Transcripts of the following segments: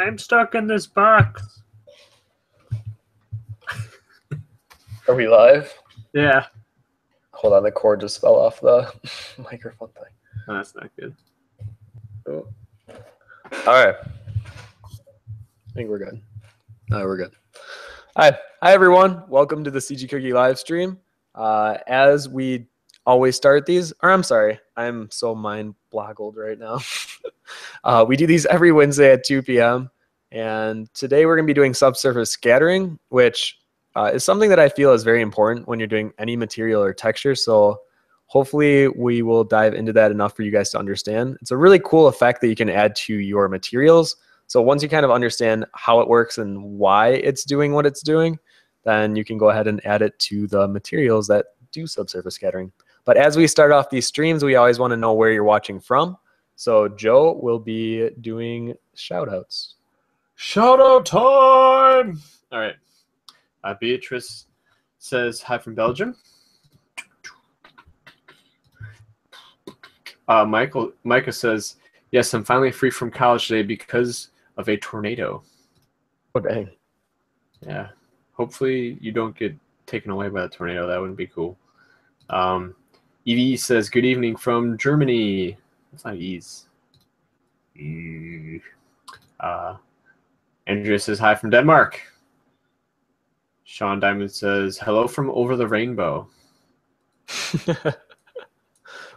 I'm stuck in this box. Are we live? Yeah. Hold on, the cord just fell off the microphone thing. Oh, that's not good. Oh. All right. I think we're good. No, we're good. Hi, hi everyone. Welcome to the CG Cookie live stream. Uh, as we always start these, or I'm sorry, I'm so mind boggled right now. uh, we do these every Wednesday at 2 p.m. And today we're going to be doing subsurface scattering, which uh, is something that I feel is very important when you're doing any material or texture. So hopefully we will dive into that enough for you guys to understand. It's a really cool effect that you can add to your materials. So once you kind of understand how it works and why it's doing what it's doing, then you can go ahead and add it to the materials that do subsurface scattering. But as we start off these streams, we always want to know where you're watching from. So Joe will be doing shout outs. Shout out time! All right. Uh, Beatrice says hi from Belgium. Uh, Michael Micah says, "Yes, I'm finally free from college today because of a tornado." Oh dang. Yeah. Hopefully you don't get taken away by the tornado. That wouldn't be cool. Um, Evie says, "Good evening from Germany." That's not ease. Uh, Andrea says, "Hi from Denmark." Sean Diamond says, "Hello from over the rainbow."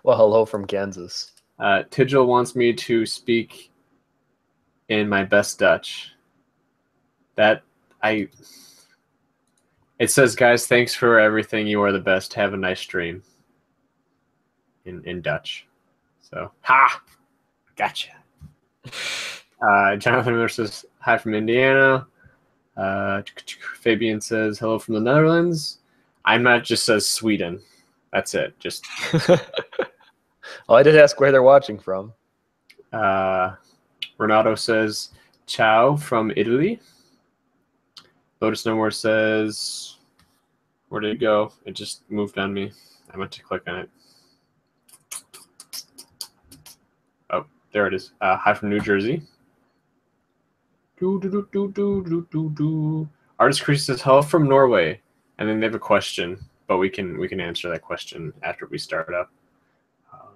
well, hello from Kansas. Uh, Tigil wants me to speak in my best Dutch. That I. It says, guys, thanks for everything. You are the best. Have a nice stream. In in Dutch. So ha, gotcha. Uh, Jonathan Miller says hi from Indiana. Uh, Fabian says hello from the Netherlands. I'm not just says Sweden. That's it. Just well, I did ask where they're watching from. uh, Renato says ciao from Italy. Lotus Nowhere says, where did it go? It just moved on me. I meant to click on it. Oh, there it is. Uh, hi from New Jersey. Do, do, do, do, do, do, do, do. Artist Chris says hello from Norway, and then they have a question, but we can we can answer that question after we start up. Um,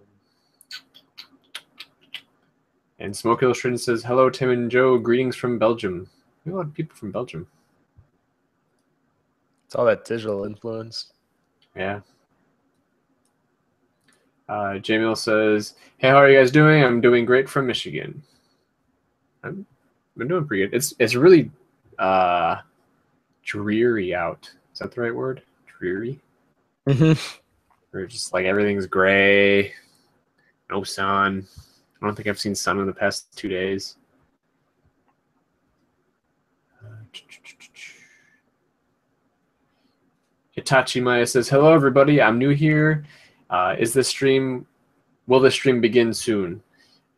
and Smoke Illustrated says hello Tim and Joe, greetings from Belgium. We have a lot of people from Belgium. It's all that digital influence. Yeah. Uh, Jamil says, "Hey, how are you guys doing? I'm doing great from Michigan. I'm, I'm doing pretty good. It's it's really uh, dreary out. Is that the right word? Dreary. Mm-hmm. Or just like everything's gray, no sun. I don't think I've seen sun in the past two days. Uh, Itachi Maya says, "Hello, everybody. I'm new here. Uh, is the stream? Will the stream begin soon?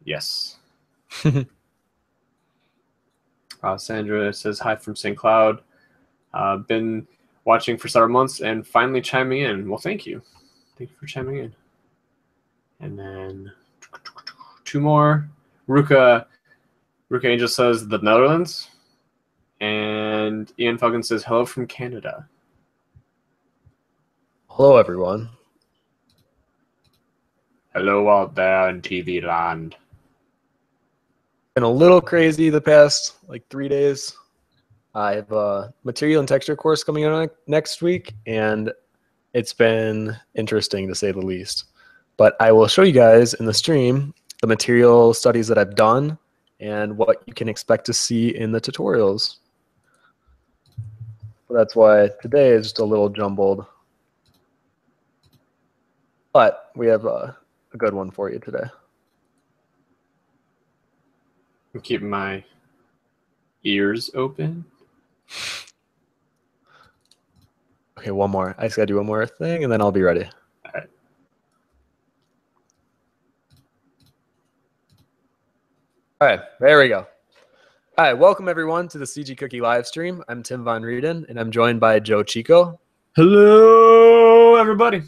Yes." uh, Sandra says, "Hi from St. Cloud. Uh, been watching for several months and finally chiming in. Well, thank you. Thank you for chiming in." And then two more. Ruka, Ruka Angel says the Netherlands, and Ian Falcon says hello from Canada. Hello, everyone. Hello out there in TV land. Been a little crazy the past like three days. I have a material and texture course coming out next week, and it's been interesting to say the least. But I will show you guys in the stream the material studies that I've done and what you can expect to see in the tutorials. So that's why today is just a little jumbled. But we have a, a good one for you today. I'm keeping my ears open. Okay, one more. I just gotta do one more thing and then I'll be ready. All right. All right, there we go. All right, welcome everyone to the CG Cookie live stream. I'm Tim Von Rueden and I'm joined by Joe Chico. Hello, everybody.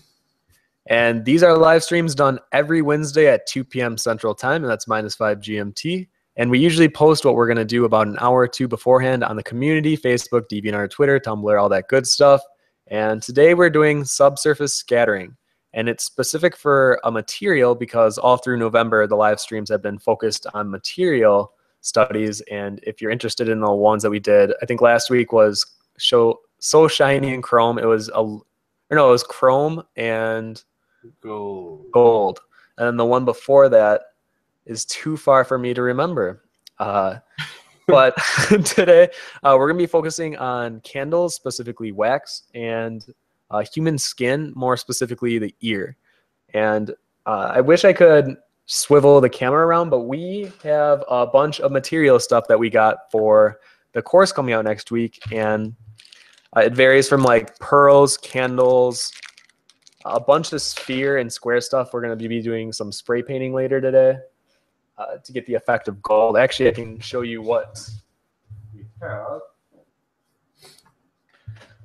And these are live streams done every Wednesday at 2 p.m. Central Time, and that's minus 5 GMT. And we usually post what we're going to do about an hour or two beforehand on the community, Facebook, DeviantArt, Twitter, Tumblr, all that good stuff. And today we're doing subsurface scattering. And it's specific for a material because all through November, the live streams have been focused on material studies. And if you're interested in the ones that we did, I think last week was show so shiny in chrome. It was a, or no, it was chrome and gold. Gold. And then the one before that is too far for me to remember. Uh, but today uh, we're going to be focusing on candles, specifically wax, and uh, human skin, more specifically the ear. And uh, I wish I could swivel the camera around, but we have a bunch of material stuff that we got for the course coming out next week. And uh, it varies from like pearls, candles, a bunch of sphere and square stuff. We're going to be doing some spray painting later today uh, to get the effect of gold. Actually, I can show you what we have.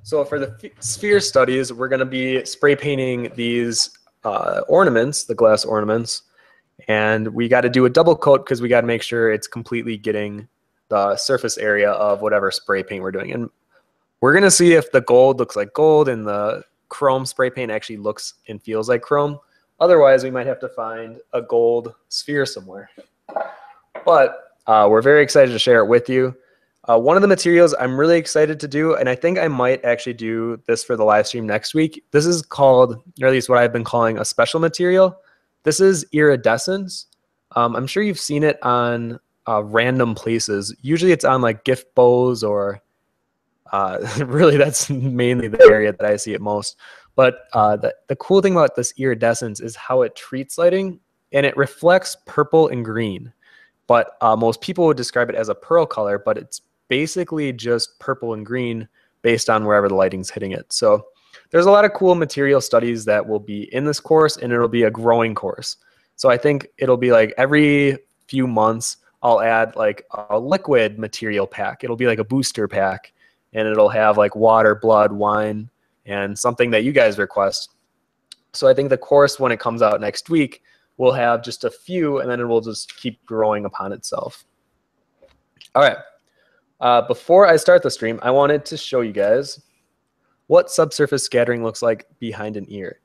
So for the sphere studies, we're going to be spray painting these uh, ornaments, the glass ornaments, and we got to do a double coat because we got to make sure it's completely getting the surface area of whatever spray paint we're doing. And we're going to see if the gold looks like gold and the chrome spray paint actually looks and feels like chrome. Otherwise, we might have to find a gold sphere somewhere. But uh, we're very excited to share it with you. Uh, one of the materials I'm really excited to do, and I think I might actually do this for the live stream next week. This is called, or at least what I've been calling a special material. This is iridescence. Um, I'm sure you've seen it on uh, random places. Usually it's on like gift bows or uh, really, that's mainly the area that I see it most. But uh, the, the cool thing about this iridescence is how it treats lighting, and it reflects purple and green. But uh, most people would describe it as a pearl color, but it's basically just purple and green based on wherever the lighting's hitting it. So there's a lot of cool material studies that will be in this course, and it'll be a growing course. So I think it'll be like every few months, I'll add like a liquid material pack. It'll be like a booster pack and it'll have like water, blood, wine, and something that you guys request. So I think the course, when it comes out next week, will have just a few, and then it will just keep growing upon itself. All right. Uh, before I start the stream, I wanted to show you guys what subsurface scattering looks like behind an ear.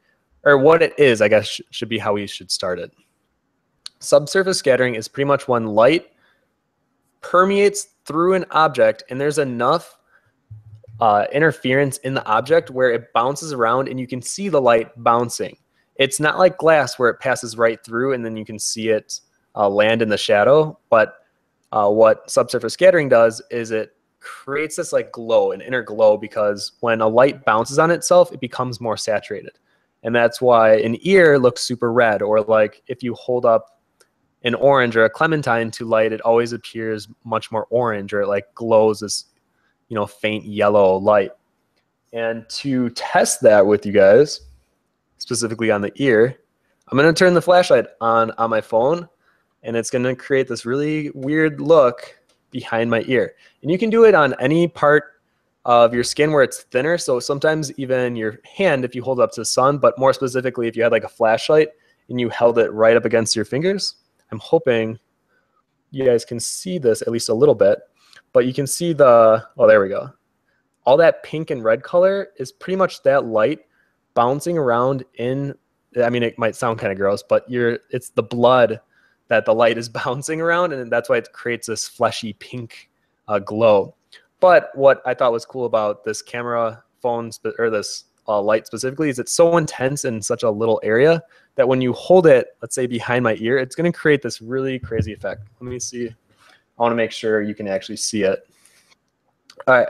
Or what it is, I guess, sh should be how we should start it. Subsurface scattering is pretty much when light permeates through an object and there's enough uh, interference in the object where it bounces around and you can see the light bouncing. It's not like glass where it passes right through and then you can see it uh, land in the shadow. But uh, what subsurface scattering does is it creates this like glow, an inner glow, because when a light bounces on itself, it becomes more saturated. And that's why an ear looks super red, or like if you hold up an orange or a clementine to light, it always appears much more orange, or it like glows this you know, faint yellow light. And to test that with you guys, specifically on the ear, I'm going to turn the flashlight on on my phone and it's going to create this really weird look behind my ear. And you can do it on any part of your skin where it's thinner. So sometimes even your hand, if you hold up to the sun, but more specifically, if you had like a flashlight and you held it right up against your fingers, I'm hoping you guys can see this at least a little bit. But you can see the, oh, there we go. All that pink and red color is pretty much that light bouncing around in, I mean, it might sound kind of gross, but you're, it's the blood that the light is bouncing around. And that's why it creates this fleshy pink uh, glow. But what I thought was cool about this camera phone or this uh, light specifically is it's so intense in such a little area that when you hold it, let's say behind my ear, it's going to create this really crazy effect. Let me see I want to make sure you can actually see it. All right.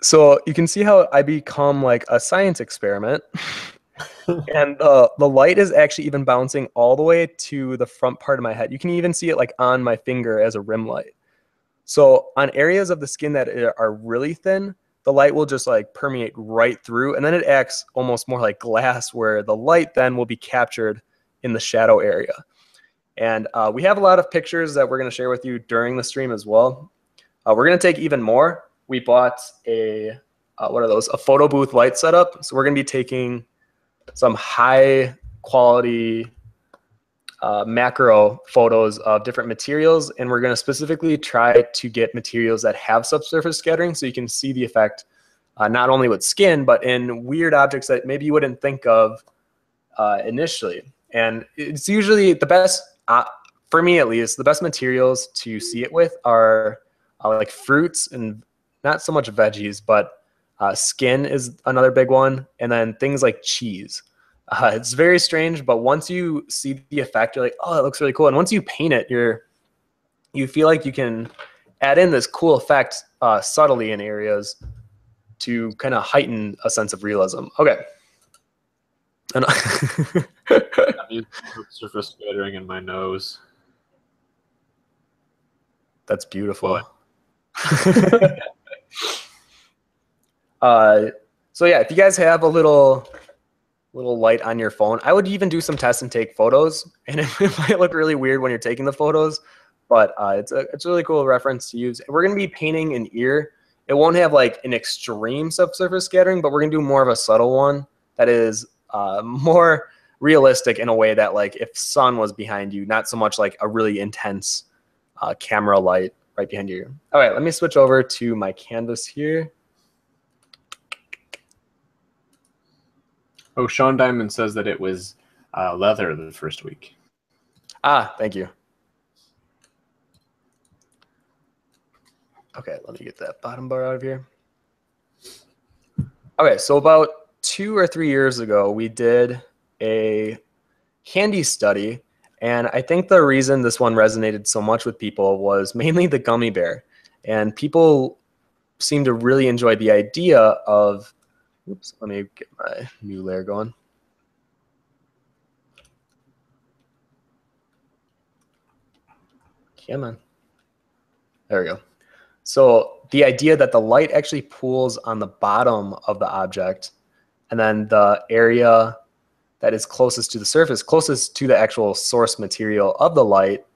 So you can see how I become like a science experiment. and uh, the light is actually even bouncing all the way to the front part of my head. You can even see it like on my finger as a rim light. So on areas of the skin that are really thin, the light will just like permeate right through and then it acts almost more like glass where the light then will be captured in the shadow area. And uh, we have a lot of pictures that we're going to share with you during the stream as well. Uh, we're going to take even more. We bought a, uh, what are those? A photo booth light setup. So we're going to be taking some high quality uh, macro photos of different materials, and we're going to specifically try to get materials that have subsurface scattering so you can see the effect uh, not only with skin, but in weird objects that maybe you wouldn't think of uh, initially. And it's usually the best, uh, for me at least, the best materials to see it with are uh, like fruits and not so much veggies, but uh, skin is another big one. And then things like cheese. Uh, it's very strange, but once you see the effect, you're like, oh, that looks really cool. And once you paint it, you're you feel like you can add in this cool effect uh, subtly in areas to kind of heighten a sense of realism. Okay. And I surface scattering in my nose. That's beautiful. uh, so yeah, if you guys have a little little light on your phone, I would even do some tests and take photos, and it, might look really weird when you're taking the photos, but uh, it's a it's a really cool reference to use. We're gonna be painting an ear. It won't have like an extreme subsurface scattering, but we're gonna do more of a subtle one that is uh, more realistic in a way that like if sun was behind you, not so much like a really intense uh, camera light right behind you. All right, let me switch over to my canvas here. Oh, Sean Diamond says that it was uh, leather the first week. Ah, thank you. Okay, let me get that bottom bar out of here. Okay, so about two or three years ago, we did a candy study. And I think the reason this one resonated so much with people was mainly the gummy bear. And people seem to really enjoy the idea of, oops, let me get my new layer going. Come on. There we go. So the idea that the light actually pools on the bottom of the object and then the area that is closest to the surface, closest to the actual source material of the light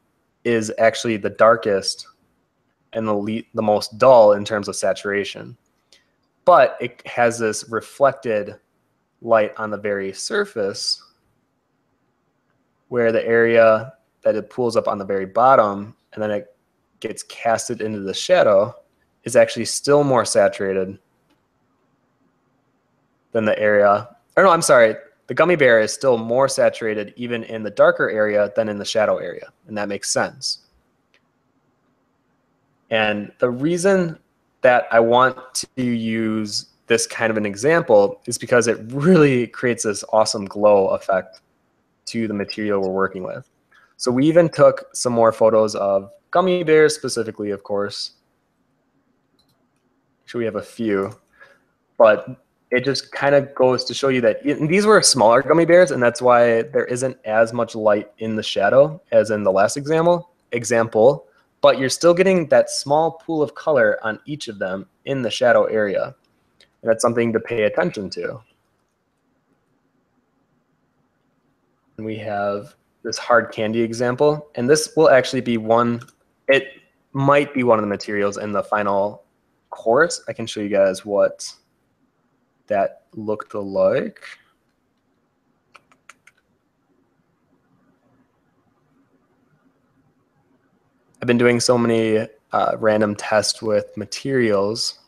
is actually the darkest and the, the most dull in terms of saturation. But it has this reflected light on the very surface where the area that it pulls up on the very bottom and then it gets casted into the shadow is actually still more saturated than the area. Or no, I'm sorry. The gummy bear is still more saturated even in the darker area than in the shadow area. And that makes sense. And the reason that I want to use this kind of an example is because it really creates this awesome glow effect to the material we're working with. So we even took some more photos of gummy bears specifically, of course. Actually, we have a few, but it just kind of goes to show you that these were smaller gummy bears, and that's why there isn't as much light in the shadow as in the last example. Example, but you're still getting that small pool of color on each of them in the shadow area. And that's something to pay attention to. And we have this hard candy example, and this will actually be one it might be one of the materials in the final course. I can show you guys what that looked alike. I've been doing so many uh, random tests with materials.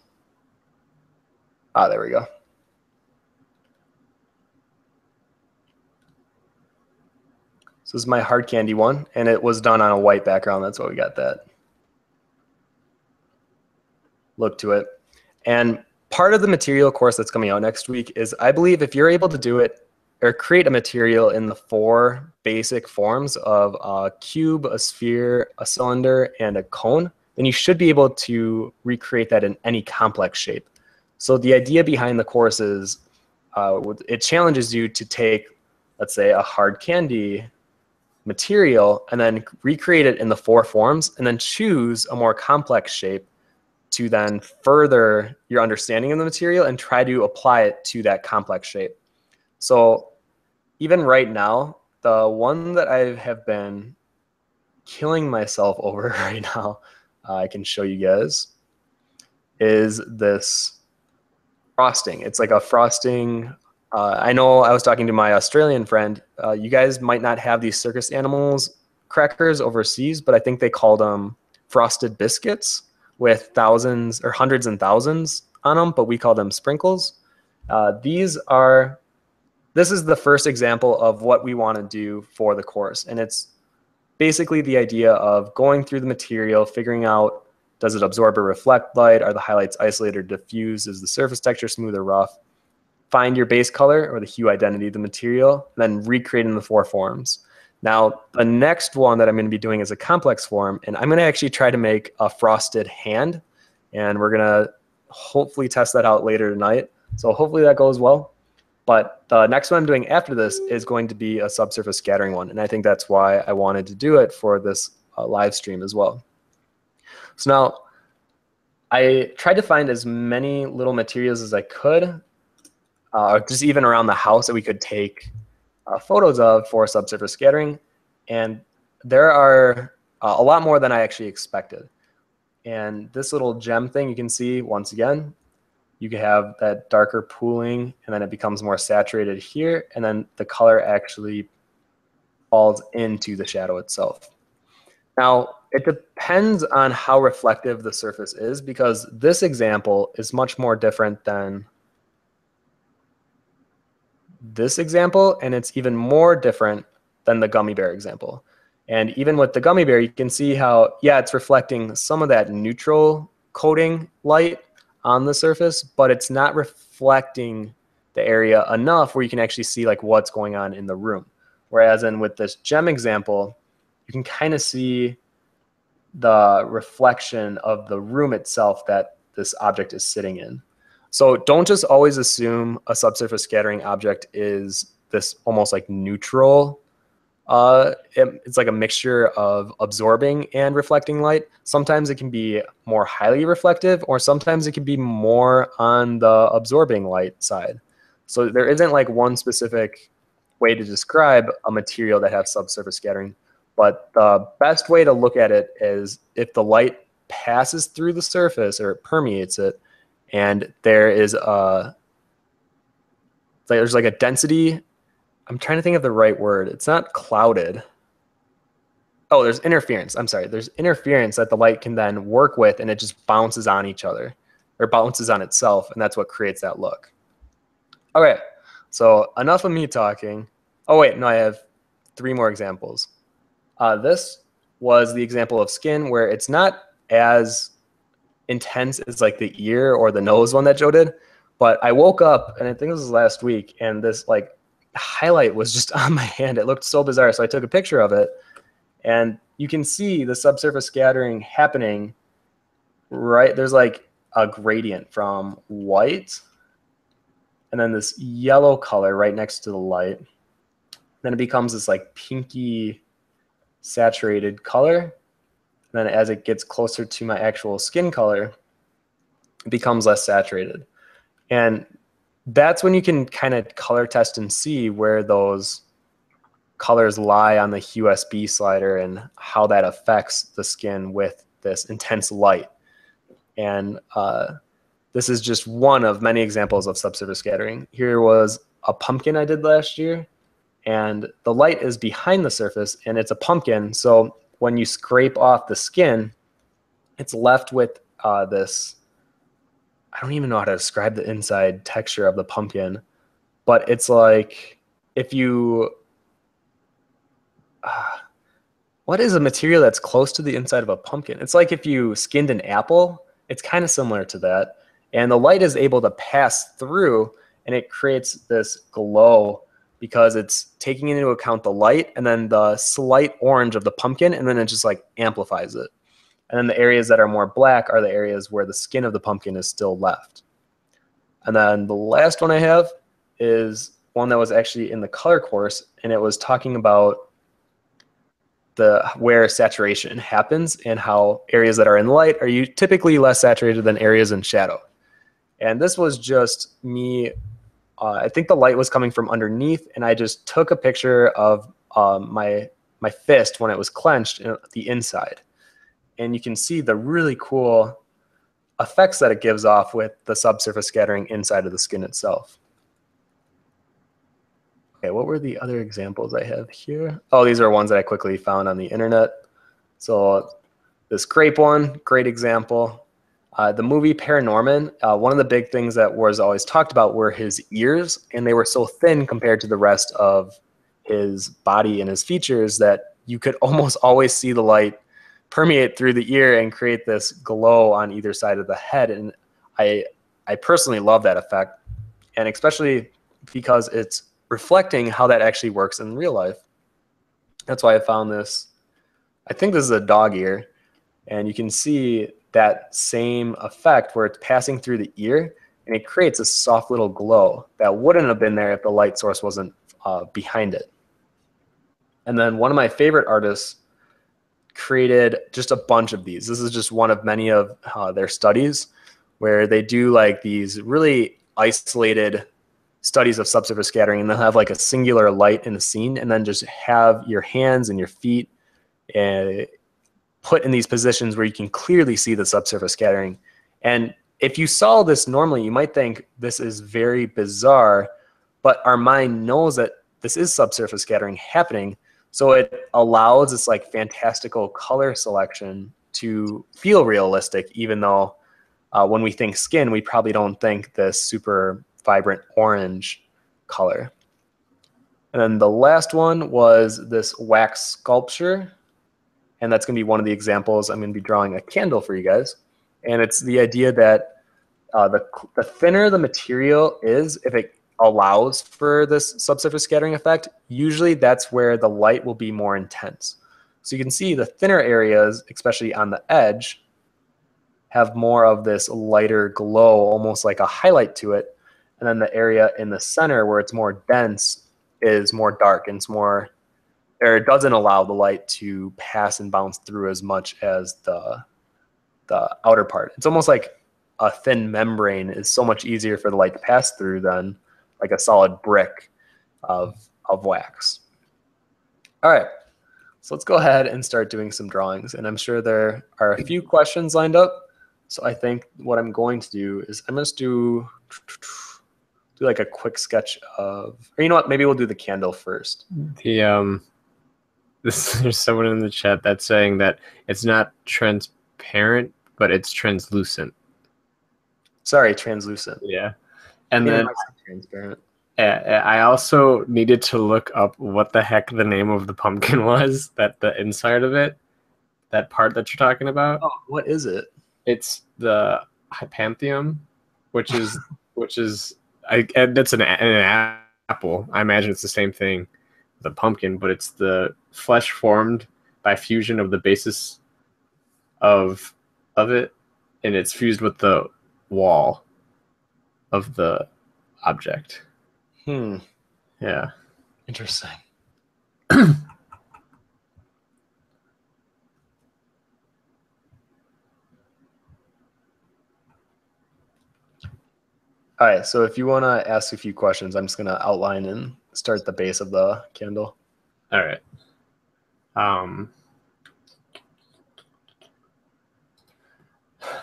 Ah, there we go. So this is my hard candy one, and it was done on a white background. That's why we got that look to it. And part of the material course that's coming out next week is I believe if you're able to do it or create a material in the four basic forms of a cube, a sphere, a cylinder, and a cone, then you should be able to recreate that in any complex shape. So the idea behind the course is uh, it challenges you to take, let's say, a hard candy material and then recreate it in the four forms and then choose a more complex shape to then further your understanding of the material and try to apply it to that complex shape. So even right now, the one that I have been killing myself over right now, uh, I can show you guys, is this frosting. It's like a frosting uh, I know I was talking to my Australian friend. Uh, you guys might not have these circus animals crackers overseas, but I think they called them frosted biscuits with thousands or hundreds and thousands on them, but we call them sprinkles. Uh, these are, this is the first example of what we want to do for the course. And it's basically the idea of going through the material, figuring out does it absorb or reflect light? Are the highlights isolated or diffused? Is the surface texture smooth or rough? Find your base color or the hue identity of the material, then recreating the four forms. Now, the next one that I'm going to be doing is a complex form, and I'm going to actually try to make a frosted hand, and we're going to hopefully test that out later tonight. So hopefully that goes well. But the next one I'm doing after this is going to be a subsurface scattering one, and I think that's why I wanted to do it for this uh, live stream as well. So now, I tried to find as many little materials as I could, uh, just even around the house that we could take uh, photos of for subsurface scattering. And there are uh, a lot more than I actually expected. And this little gem thing you can see once again, you can have that darker pooling and then it becomes more saturated here. And then the color actually falls into the shadow itself. Now, it depends on how reflective the surface is because this example is much more different than this example, and it's even more different than the gummy bear example. And even with the gummy bear, you can see how, yeah, it's reflecting some of that neutral coating light on the surface, but it's not reflecting the area enough where you can actually see like what's going on in the room. Whereas in with this gem example, you can kind of see the reflection of the room itself that this object is sitting in. So don't just always assume a subsurface scattering object is this almost like neutral. Uh, it, it's like a mixture of absorbing and reflecting light. Sometimes it can be more highly reflective, or sometimes it can be more on the absorbing light side. So there isn't like one specific way to describe a material that has subsurface scattering. But the best way to look at it is if the light passes through the surface or it permeates it, and there is a like there's like a density. I'm trying to think of the right word. It's not clouded. Oh, there's interference. I'm sorry. There's interference that the light can then work with, and it just bounces on each other or bounces on itself, and that's what creates that look. Okay, so enough of me talking. Oh wait, no, I have three more examples. Uh, this was the example of skin where it's not as intense as like the ear or the nose one that Joe did. But I woke up and I think this was last week, and this like highlight was just on my hand. It looked so bizarre. So I took a picture of it, and you can see the subsurface scattering happening right there's like a gradient from white and then this yellow color right next to the light. Then it becomes this like pinky saturated color. And then as it gets closer to my actual skin color, it becomes less saturated. And that's when you can kind of color test and see where those colors lie on the HSB slider and how that affects the skin with this intense light. And uh, this is just one of many examples of subsurface scattering. Here was a pumpkin I did last year, and the light is behind the surface, and it's a pumpkin. So when you scrape off the skin, it's left with uh, this. I don't even know how to describe the inside texture of the pumpkin, but it's like if you. Uh, what is a material that's close to the inside of a pumpkin? It's like if you skinned an apple, it's kind of similar to that. And the light is able to pass through and it creates this glow because it's taking into account the light and then the slight orange of the pumpkin, and then it just like amplifies it. And then the areas that are more black are the areas where the skin of the pumpkin is still left. And then the last one I have is one that was actually in the color course, and it was talking about the where saturation happens and how areas that are in light are you typically less saturated than areas in shadow. And this was just me uh, I think the light was coming from underneath, and I just took a picture of um, my my fist when it was clenched in the inside, and you can see the really cool effects that it gives off with the subsurface scattering inside of the skin itself. Okay, what were the other examples I have here? Oh, these are ones that I quickly found on the internet. So this grape one, great example. Uh, the movie ParaNorman, uh, one of the big things that was always talked about were his ears, and they were so thin compared to the rest of his body and his features that you could almost always see the light permeate through the ear and create this glow on either side of the head. And I, I personally love that effect, and especially because it's reflecting how that actually works in real life. That's why I found this. I think this is a dog ear, and you can see that same effect where it's passing through the ear and it creates a soft little glow that wouldn't have been there if the light source wasn't uh, behind it. And then one of my favorite artists created just a bunch of these. This is just one of many of uh, their studies where they do like these really isolated studies of subsurface scattering and they'll have like a singular light in the scene and then just have your hands and your feet uh, put in these positions where you can clearly see the subsurface scattering. And if you saw this normally, you might think this is very bizarre, but our mind knows that this is subsurface scattering happening. So it allows this like fantastical color selection to feel realistic, even though uh, when we think skin, we probably don't think this super vibrant orange color. And then the last one was this wax sculpture and that's going to be one of the examples. I'm going to be drawing a candle for you guys. And it's the idea that uh, the, the thinner the material is, if it allows for this subsurface scattering effect, usually that's where the light will be more intense. So you can see the thinner areas, especially on the edge, have more of this lighter glow, almost like a highlight to it. And then the area in the center where it's more dense is more dark and it's more or it doesn't allow the light to pass and bounce through as much as the the outer part. It's almost like a thin membrane is so much easier for the light to pass through than like a solid brick of of wax. All right. So let's go ahead and start doing some drawings. And I'm sure there are a few questions lined up. So I think what I'm going to do is I'm just do do like a quick sketch of or you know what, maybe we'll do the candle first. The um this, there's someone in the chat that's saying that it's not transparent, but it's translucent. Sorry, translucent. Yeah, and yeah, then transparent. I also needed to look up what the heck the name of the pumpkin was. That the inside of it, that part that you're talking about. Oh, what is it? It's the hypanthium, which is which is I. That's an, an apple. I imagine it's the same thing the pumpkin, but it's the flesh formed by fusion of the basis of of it, and it's fused with the wall of the object. Hmm. Yeah. Interesting. All right, so if you want to ask a few questions, I'm just going to outline and start the base of the candle. All right. Um,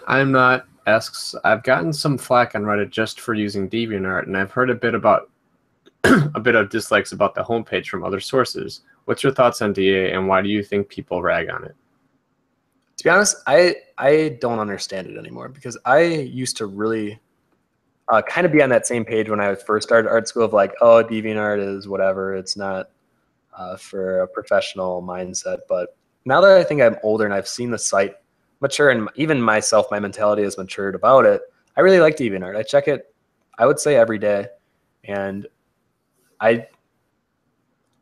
I'm not asks. I've gotten some flack on Reddit just for using DeviantArt, and I've heard a bit about a bit of dislikes about the homepage from other sources. What's your thoughts on DA, and why do you think people rag on it? To be honest, I I don't understand it anymore because I used to really uh, kind of be on that same page when I was first started art school of like, oh, DeviantArt is whatever. It's not uh, for a professional mindset. But now that I think I'm older and I've seen the site mature and even myself, my mentality has matured about it. I really like DeviantArt. I check it, I would say every day. And I,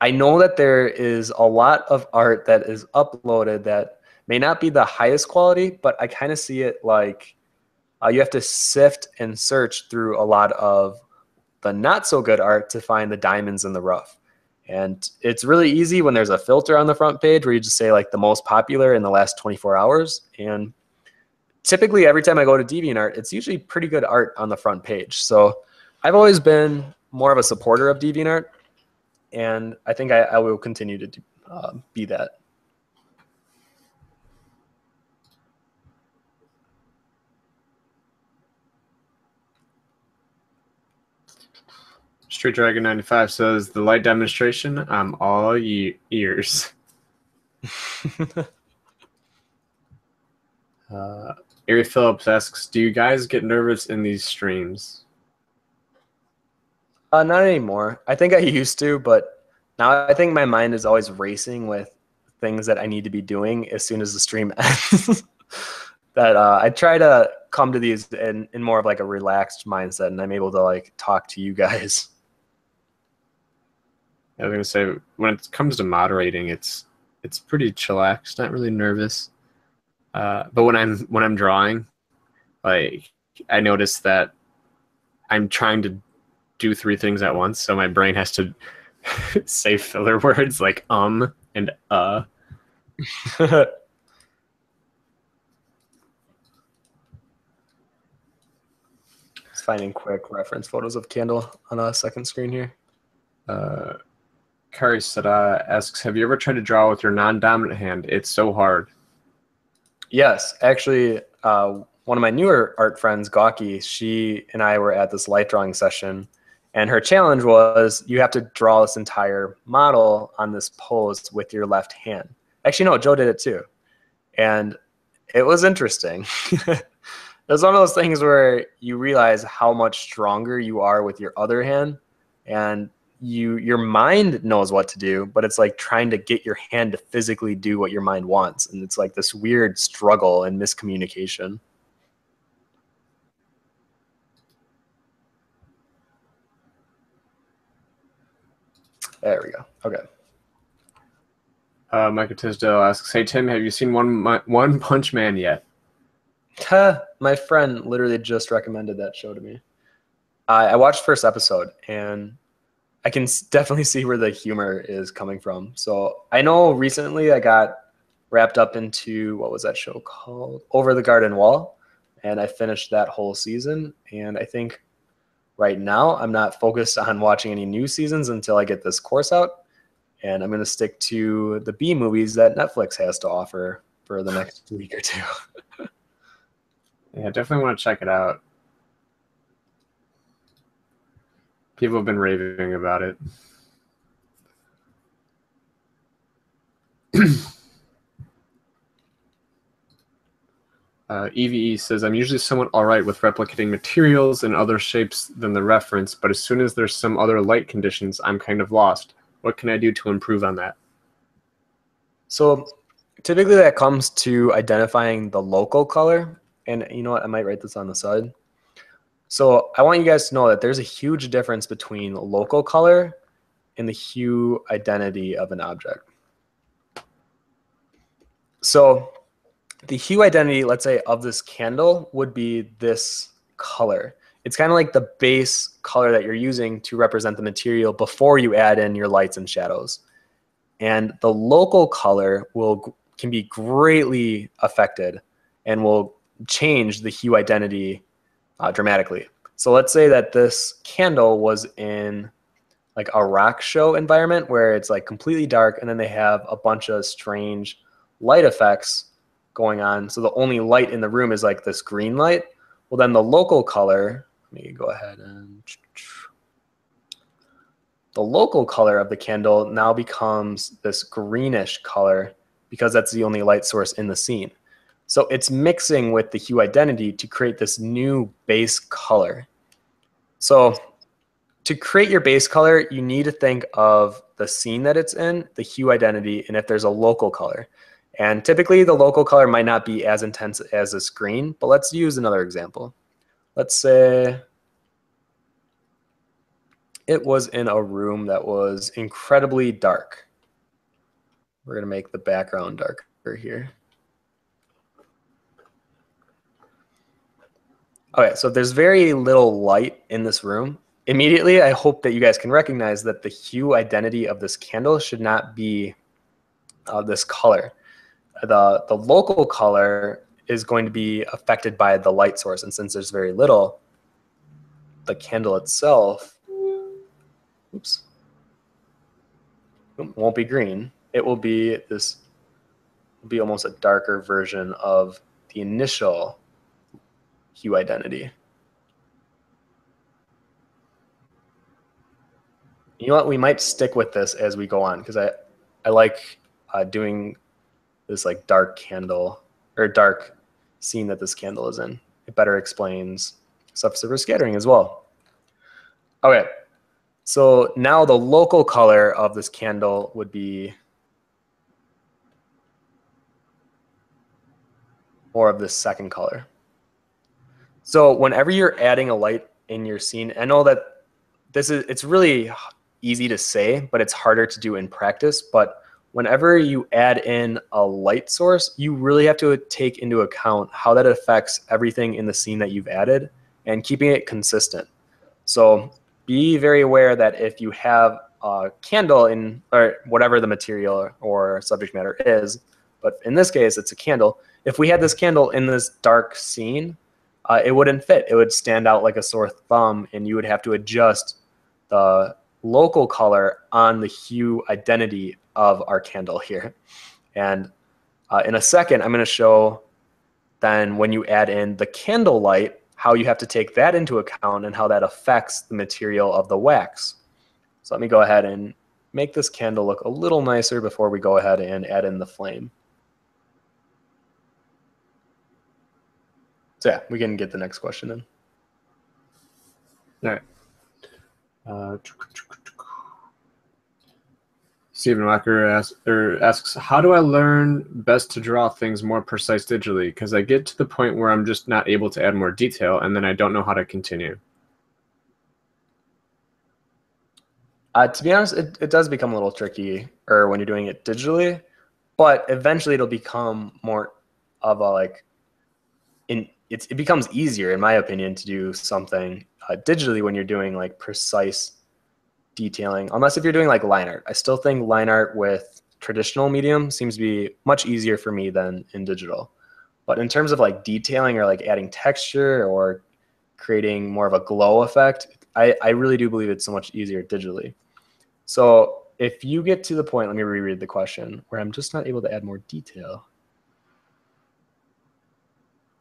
I know that there is a lot of art that is uploaded that may not be the highest quality, but I kind of see it like uh, you have to sift and search through a lot of the not so good art to find the diamonds in the rough. And it's really easy when there's a filter on the front page where you just say like the most popular in the last 24 hours. And typically every time I go to DeviantArt, it's usually pretty good art on the front page. So I've always been more of a supporter of DeviantArt. And I think I, I will continue to do, uh, be that. Street Dragon 95 says the light demonstration. I'm all ye- ears. uh, Ari Phillips asks, "Do you guys get nervous in these streams?" Uh, not anymore. I think I used to, but now I think my mind is always racing with things that I need to be doing as soon as the stream ends. that uh, I try to come to these in, in more of like a relaxed mindset, and I'm able to like talk to you guys. I was gonna say when it comes to moderating, it's it's pretty chillaxed, not really nervous. Uh, but when I'm when I'm drawing, like I notice that I'm trying to do three things at once, so my brain has to say filler words like um and uh. Finding quick reference photos of Candle on a second screen here. Uh, Kari Sada asks, "Have you ever tried to draw with your non-dominant hand? It's so hard." Yes, actually, uh, one of my newer art friends, Gawky, she and I were at this light drawing session, and her challenge was you have to draw this entire model on this pose with your left hand. Actually, no, Joe did it too, and it was interesting. it was one of those things where you realize how much stronger you are with your other hand, and you your mind knows what to do but it's like trying to get your hand to physically do what your mind wants and it's like this weird struggle and miscommunication there we go okay uh, Michael Tisdale asks, "Hey Tim, have you seen one One Punch Man yet?" Huh, My friend literally just recommended that show to me. I, I watched first episode, and I can definitely see where the humor is coming from. So I know recently I got wrapped up into what was that show called? Over the Garden Wall, and I finished that whole season. And I think right now I'm not focused on watching any new seasons until I get this course out. And I'm going to stick to the B movies that Netflix has to offer for the next week or two. yeah, definitely want to check it out. People have been raving about it. Uh, EVE says, I'm usually somewhat alright with replicating materials in other shapes than the reference, but as soon as there's some other light conditions, I'm kind of lost. What can I do to improve on that? So typically that comes to identifying the local color. And you know what? I might write this on the side. So I want you guys to know that there's a huge difference between local color and the hue identity of an object. So the hue identity, let's say, of this candle would be this color. It's kind of like the base color that you're using to represent the material before you add in your lights and shadows. And the local color will can be greatly affected and will change the hue identity uh, dramatically. So let's say that this candle was in like a rock show environment where it's like completely dark and then they have a bunch of strange light effects going on. So the only light in the room is like this green light. Well, then the local color, let me go ahead and the local color of the candle now becomes this greenish color because that's the only light source in the scene. So it's mixing with the hue identity to create this new base color. So to create your base color, you need to think of the scene that it's in, the hue identity, and if there's a local color. And typically the local color might not be as intense as a screen, but let's use another example. Let's say it was in a room that was incredibly dark. We're going to make the background darker here. Okay, so there's very little light in this room. Immediately, I hope that you guys can recognize that the hue identity of this candle should not be uh, this color. The, the local color is going to be affected by the light source. And since there's very little, the candle itself, oops, won't be green. It will be this, will be almost a darker version of the initial hue identity. you know what? We might stick with this as we go on because I, I like uh, doing this like dark candle or dark scene that this candle is in. It better explains subsurface scattering as well. Okay, so now the local color of this candle would be more of this second color. So whenever you're adding a light in your scene, I know that this is, it's really easy to say, but it's harder to do in practice. But whenever you add in a light source, you really have to take into account how that affects everything in the scene that you've added and keeping it consistent. So be very aware that if you have a candle in or whatever the material or subject matter is, but in this case it's a candle. If we had this candle in this dark scene, uh, it wouldn't fit. It would stand out like a sore thumb, and you would have to adjust the local color on the hue identity of our candle here. And uh, in a second, I'm going to show then when you add in the candle light, how you have to take that into account and how that affects the material of the wax. So let me go ahead and make this candle look a little nicer before we go ahead and add in the flame. So yeah, we can get the next question then. All right. Uh, Stephen Walker asks, asks, How do I learn best to draw things more precise digitally? Because I get to the point where I'm just not able to add more detail and then I don't know how to continue. Uh, to be honest, it, it does become a little tricky or when you're doing it digitally, but eventually it'll become more of a like in it's, it becomes easier, in my opinion, to do something uh, digitally when you're doing like precise detailing, unless if you're doing like line art. I still think line art with traditional medium seems to be much easier for me than in digital. But in terms of like detailing or like adding texture or creating more of a glow effect, I, I really do believe it's so much easier digitally. So if you get to the point, let me reread the question, where I'm just not able to add more detail.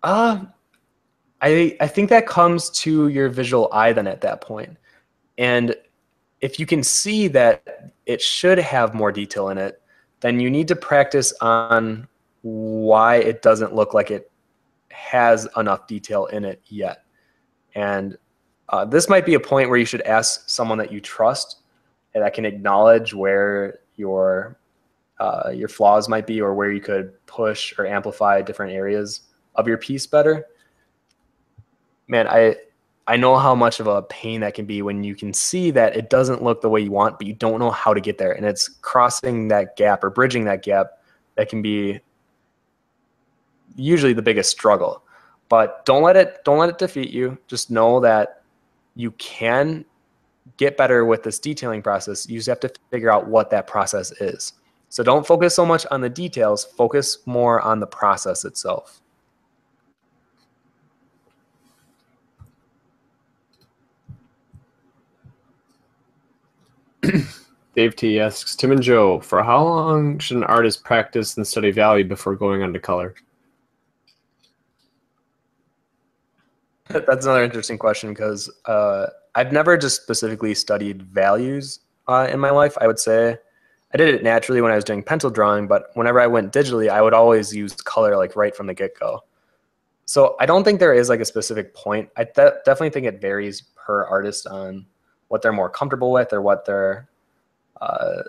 Uh, I, I think that comes to your visual eye then at that point. And if you can see that it should have more detail in it, then you need to practice on why it doesn't look like it has enough detail in it yet. And uh, this might be a point where you should ask someone that you trust and that can acknowledge where your uh, your flaws might be or where you could push or amplify different areas of your piece better man, I I know how much of a pain that can be when you can see that it doesn't look the way you want, but you don't know how to get there. And it's crossing that gap or bridging that gap that can be usually the biggest struggle. But don't let it don't let it defeat you. Just know that you can get better with this detailing process. You just have to figure out what that process is. So don't focus so much on the details, focus more on the process itself. Dave T asks Tim and Joe, for how long should an artist practice and study value before going on to color? That's another interesting question because uh, I've never just specifically studied values uh, in my life. I would say I did it naturally when I was doing pencil drawing, but whenever I went digitally, I would always use color like right from the get go. So I don't think there is like a specific point. I definitely think it varies per artist on what they're more comfortable with or what their uh,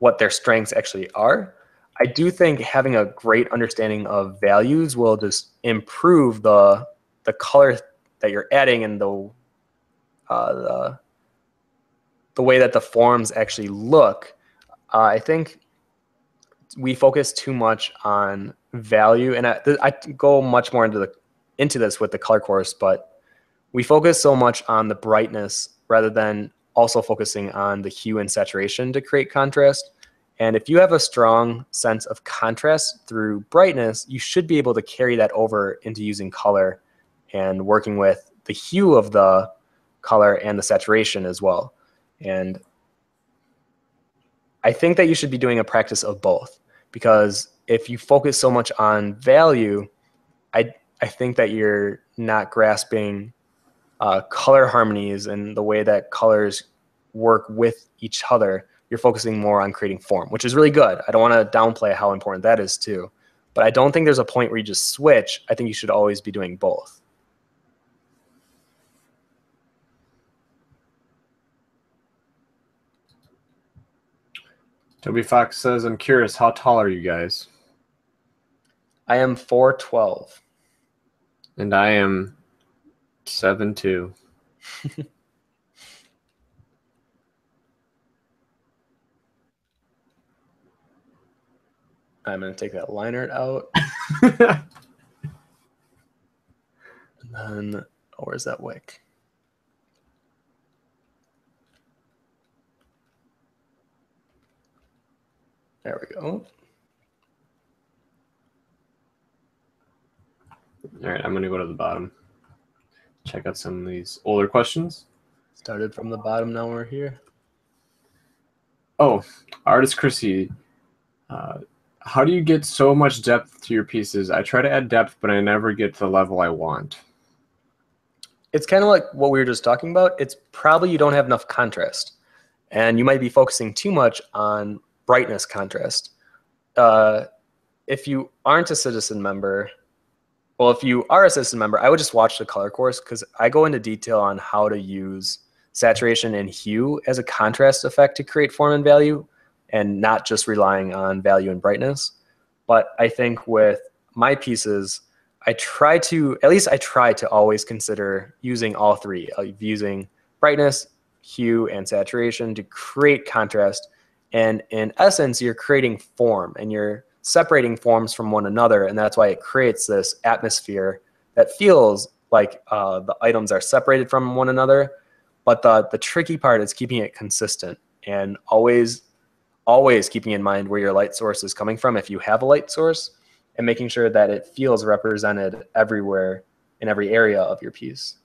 what their strengths actually are. I do think having a great understanding of values will just improve the the color that you're adding and the uh, the the way that the forms actually look. Uh, I think we focus too much on value, and I, I go much more into the into this with the color course, but we focus so much on the brightness rather than also focusing on the hue and saturation to create contrast. And if you have a strong sense of contrast through brightness, you should be able to carry that over into using color and working with the hue of the color and the saturation as well. And I think that you should be doing a practice of both because if you focus so much on value, I, I think that you're not grasping uh, color harmonies and the way that colors work with each other, you're focusing more on creating form, which is really good. I don't want to downplay how important that is too. But I don't think there's a point where you just switch. I think you should always be doing both. Toby Fox says, I'm curious, how tall are you guys? I am 412. And I am 7'2. I'm going to take that liner out. and then, oh, where's that wick? There we go. All right, I'm going to go to the bottom. Check out some of these older questions. Started from the bottom, now we're here. Oh, artist Chrissy, uh, how do you get so much depth to your pieces? I try to add depth, but I never get to the level I want. It's kind of like what we were just talking about. It's probably you don't have enough contrast, and you might be focusing too much on brightness contrast. Uh, if you aren't a citizen member, well, if you are a citizen member, I would just watch the color course because I go into detail on how to use saturation and hue as a contrast effect to create form and value and not just relying on value and brightness. But I think with my pieces, I try to, at least I try to always consider using all three, uh, using brightness, hue, and saturation to create contrast. And in essence, you're creating form and you're separating forms from one another. And that's why it creates this atmosphere that feels like uh, the items are separated from one another. But the, the tricky part is keeping it consistent and always always keeping in mind where your light source is coming from if you have a light source and making sure that it feels represented everywhere in every area of your piece.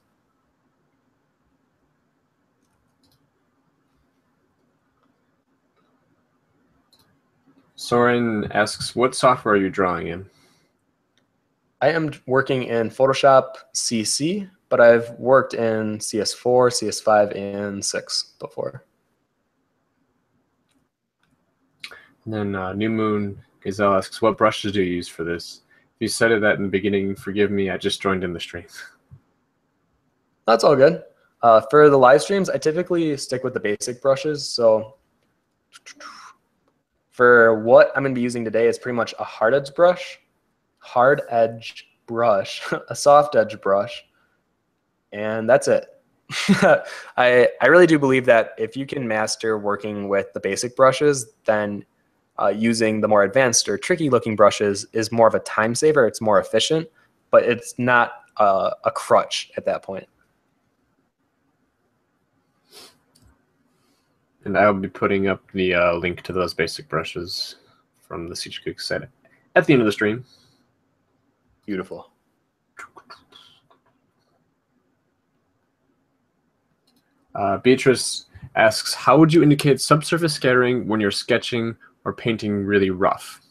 Soren asks, what software are you drawing in? I am working in Photoshop CC, but I've worked in CS4, CS5, and 6 before. And then uh, New Moon Gazelle asks, what brushes do you use for this? If you said it that in the beginning, forgive me. I just joined in the stream. That's all good. Uh, for the live streams, I typically stick with the basic brushes. So for what I'm going to be using today is pretty much a hard edge brush, hard edge brush, a soft edge brush, and that's it. I, I really do believe that if you can master working with the basic brushes, then uh, using the more advanced or tricky looking brushes is more of a time saver. It's more efficient, but it's not uh, a crutch at that point. And I'll be putting up the uh, link to those basic brushes from the CG Cookie site at the end of the stream. Beautiful. Uh, Beatrice asks, how would you indicate subsurface scattering when you're sketching or painting really rough?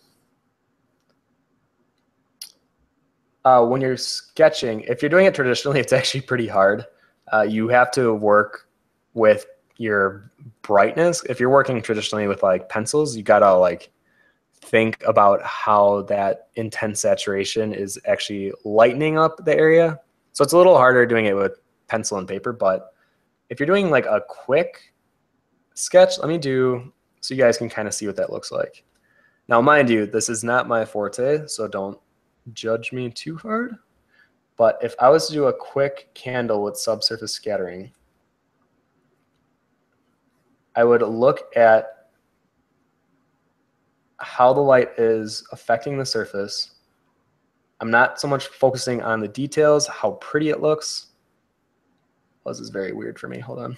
Uh, when you're sketching, if you're doing it traditionally, it's actually pretty hard. Uh, you have to work with your brightness. If you're working traditionally with like pencils, you gotta like think about how that intense saturation is actually lightening up the area. So it's a little harder doing it with pencil and paper, but if you're doing like a quick sketch, let me do so you guys can kind of see what that looks like. Now, mind you, this is not my forte, so don't judge me too hard. But if I was to do a quick candle with subsurface scattering, I would look at how the light is affecting the surface. I'm not so much focusing on the details, how pretty it looks. Well, this is very weird for me. Hold on.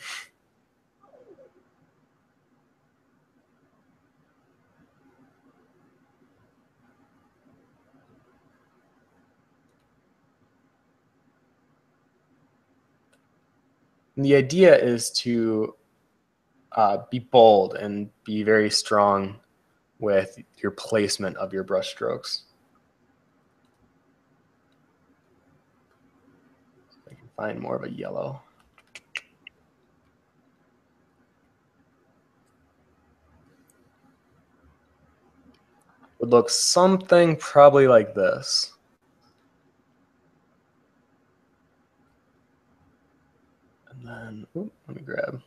And the idea is to uh, be bold and be very strong with your placement of your brush strokes. So I can find more of a yellow. Would look something probably like this. And then, oops, let me grab.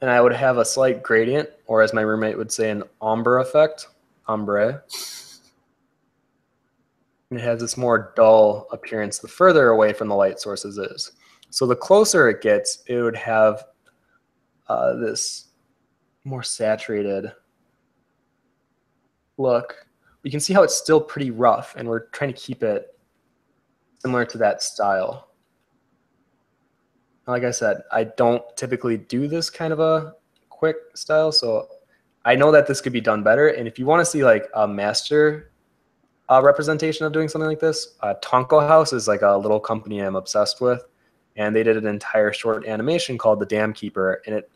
And I would have a slight gradient, or as my roommate would say, an ombre effect, ombre. And it has this more dull appearance the further away from the light sources is. So the closer it gets, it would have uh, this more saturated look. You can see how it's still pretty rough, and we're trying to keep it similar to that style. Like I said, I don't typically do this kind of a quick style, so I know that this could be done better. And if you want to see like a master uh, representation of doing something like this, uh, Tonko House is like a little company I'm obsessed with, and they did an entire short animation called The Dam Keeper, and it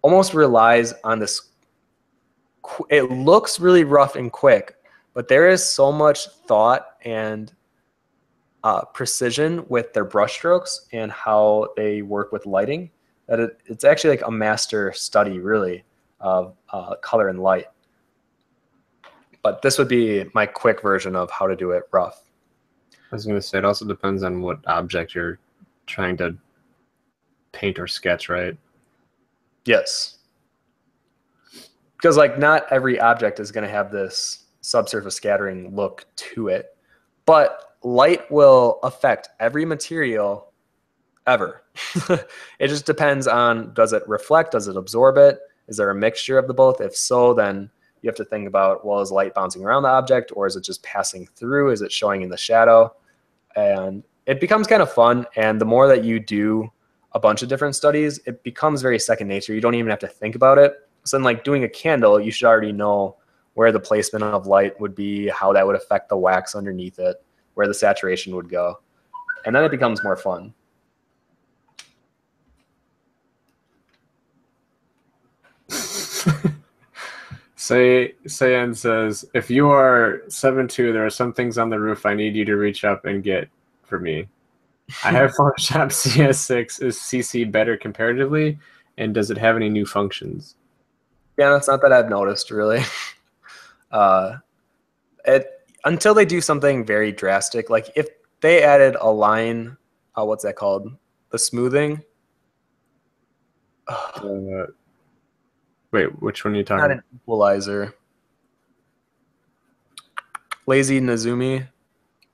almost relies on this. It looks really rough and quick, but there is so much thought and uh, precision with their brushstrokes and how they work with lighting that it, it's actually like a master study, really, of uh, color and light. But this would be my quick version of how to do it rough. I was going to say it also depends on what object you're trying to paint or sketch, right? Yes. Because like not every object is going to have this subsurface scattering look to it, but light will affect every material ever. it just depends on does it reflect, does it absorb it? Is there a mixture of the both? If so, then you have to think about well, is light bouncing around the object or is it just passing through? Is it showing in the shadow? And it becomes kind of fun. And the more that you do a bunch of different studies, it becomes very second nature. You don't even have to think about it. So then like doing a candle, you should already know where the placement of light would be, how that would affect the wax underneath it, where the saturation would go. And then it becomes more fun. Say Sayan says, if you are seven two, there are some things on the roof I need you to reach up and get for me. I have Photoshop CS6. Is CC better comparatively? And does it have any new functions? Yeah, that's not that I've noticed really. uh, it until they do something very drastic, like if they added a line, uh, what's that called? The smoothing. Uh, wait, which one are you talking? Not an equalizer. Lazy Nezumi.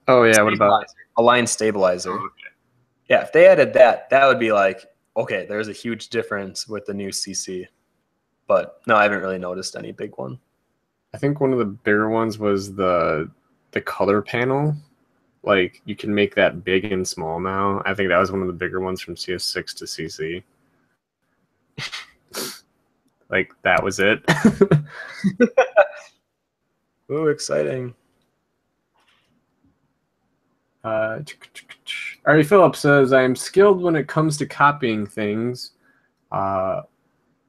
Oh yeah, what about a line stabilizer? Oh, okay. Yeah, if they added that, that would be like okay. There's a huge difference with the new CC, but no, I haven't really noticed any big one. I think one of the bigger ones was the the color panel. Like you can make that big and small now. I think that was one of the bigger ones from CS6 to CC. like that was it. Ooh, exciting. Uh, Ari Phillips says, I am skilled when it comes to copying things. Uh,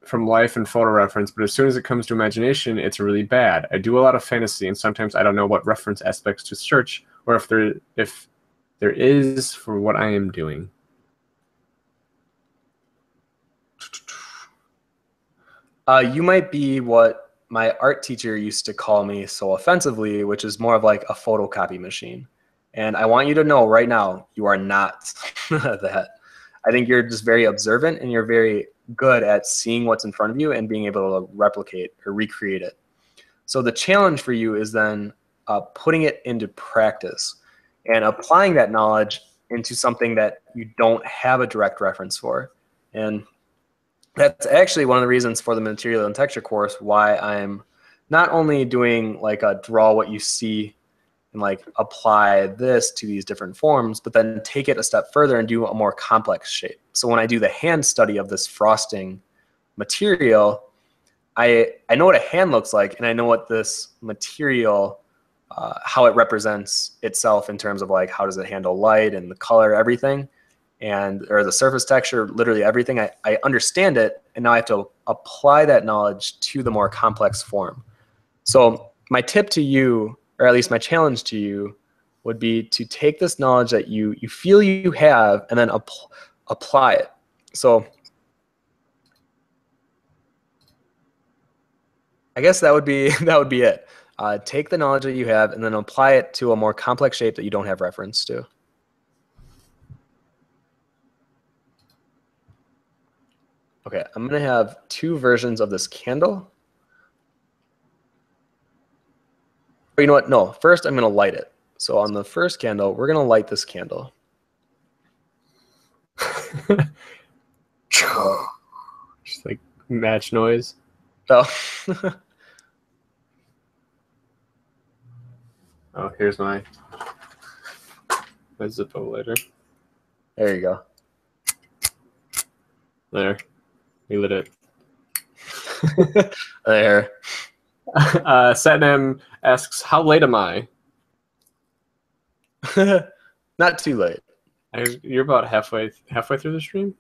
from life and photo reference, but as soon as it comes to imagination, it's really bad. I do a lot of fantasy, and sometimes I don't know what reference aspects to search, or if there if there is for what I am doing. Uh, you might be what my art teacher used to call me so offensively, which is more of like a photocopy machine. And I want you to know right now, you are not that. I think you're just very observant and you're very good at seeing what's in front of you and being able to replicate or recreate it. So the challenge for you is then uh, putting it into practice and applying that knowledge into something that you don't have a direct reference for. And that's actually one of the reasons for the material and texture course why I'm not only doing like a draw what you see and like apply this to these different forms, but then take it a step further and do a more complex shape. So when I do the hand study of this frosting material, I, I know what a hand looks like and I know what this material, uh, how it represents itself in terms of like how does it handle light and the color, everything, and or the surface texture, literally everything. I, I understand it and now I have to apply that knowledge to the more complex form. So my tip to you or at least my challenge to you would be to take this knowledge that you you feel you have and then ap- apply it. So I guess that would be that would be it. Uh, take the knowledge that you have and then apply it to a more complex shape that you don't have reference to. Okay, I'm gonna have two versions of this candle. You know what? No, first I'm gonna light it. So on the first candle, we're gonna light this candle. Just like match noise. Oh. oh, here's my my Zippo lighter. There you go. There. We lit it. there. Uh, Satnam asks, "How late am I?" Not too late. I, you're about halfway halfway through the stream.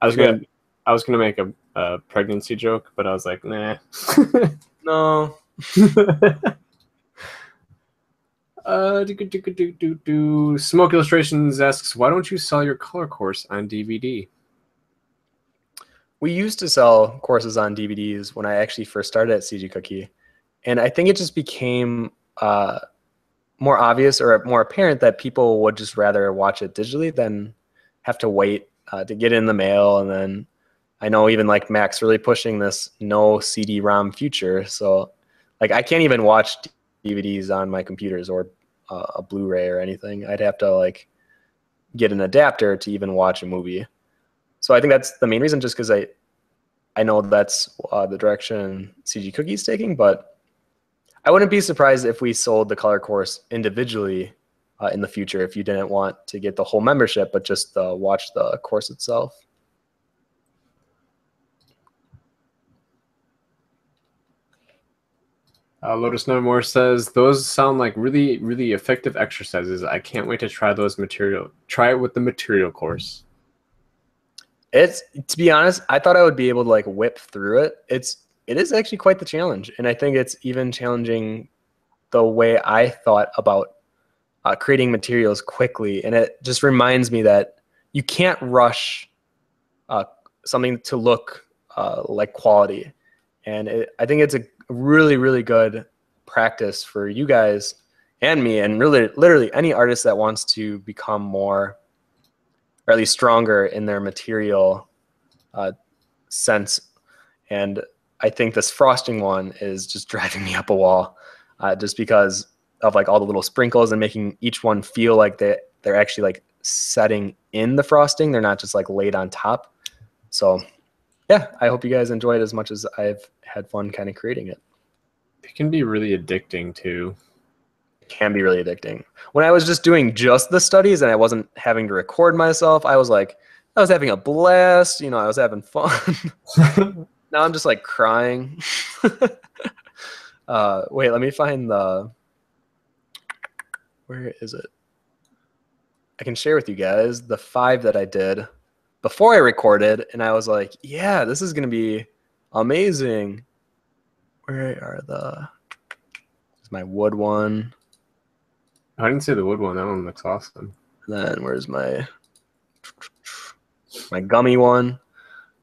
I was gonna yeah. I was gonna make a, a, pregnancy joke, but I was like, nah. no. uh, do, do, do, do, do. Smoke Illustrations asks, why don't you sell your color course on DVD? We used to sell courses on DVDs when I actually first started at CG Cookie, and I think it just became uh, more obvious or more apparent that people would just rather watch it digitally than have to wait uh, to get in the mail. And then I know even like Macs really pushing this no CD-ROM future. So like I can't even watch DVDs on my computers or uh, a Blu-ray or anything. I'd have to like get an adapter to even watch a movie. So I think that's the main reason, just because I I know that's uh, the direction CG Cookie's taking, but I wouldn't be surprised if we sold the color course individually uh, in the future if you didn't want to get the whole membership, but just uh, watch the course itself. Uh, Lotus No More says those sound like really, really effective exercises. I can't wait to try those material. Try it with the material course. It's to be honest, I thought I would be able to like whip through it. It's it is actually quite the challenge. And I think it's even challenging the way I thought about uh, creating materials quickly. And it just reminds me that you can't rush uh, something to look uh, like quality. And it, I think it's a really, really good practice for you guys and me, and really, literally any artist that wants to become more, or at least stronger in their material uh, sense. And I think this frosting one is just driving me up a wall, uh, just because of like all the little sprinkles and making each one feel like they they're actually like setting in the frosting. They're not just like laid on top. So, yeah, I hope you guys enjoy it as much as I've had fun kind of creating it. It can be really addicting too. Can be really addicting. When I was just doing just the studies and I wasn't having to record myself, I was like, I was having a blast. You know, I was having fun. now I'm just like crying. uh, wait, let me find the. Where is it? I can share with you guys the five that I did before I recorded, and I was like, yeah, this is gonna be amazing. Where are the? Is my wood one? I didn't see the wood one. That one looks awesome. then where's my my gummy one?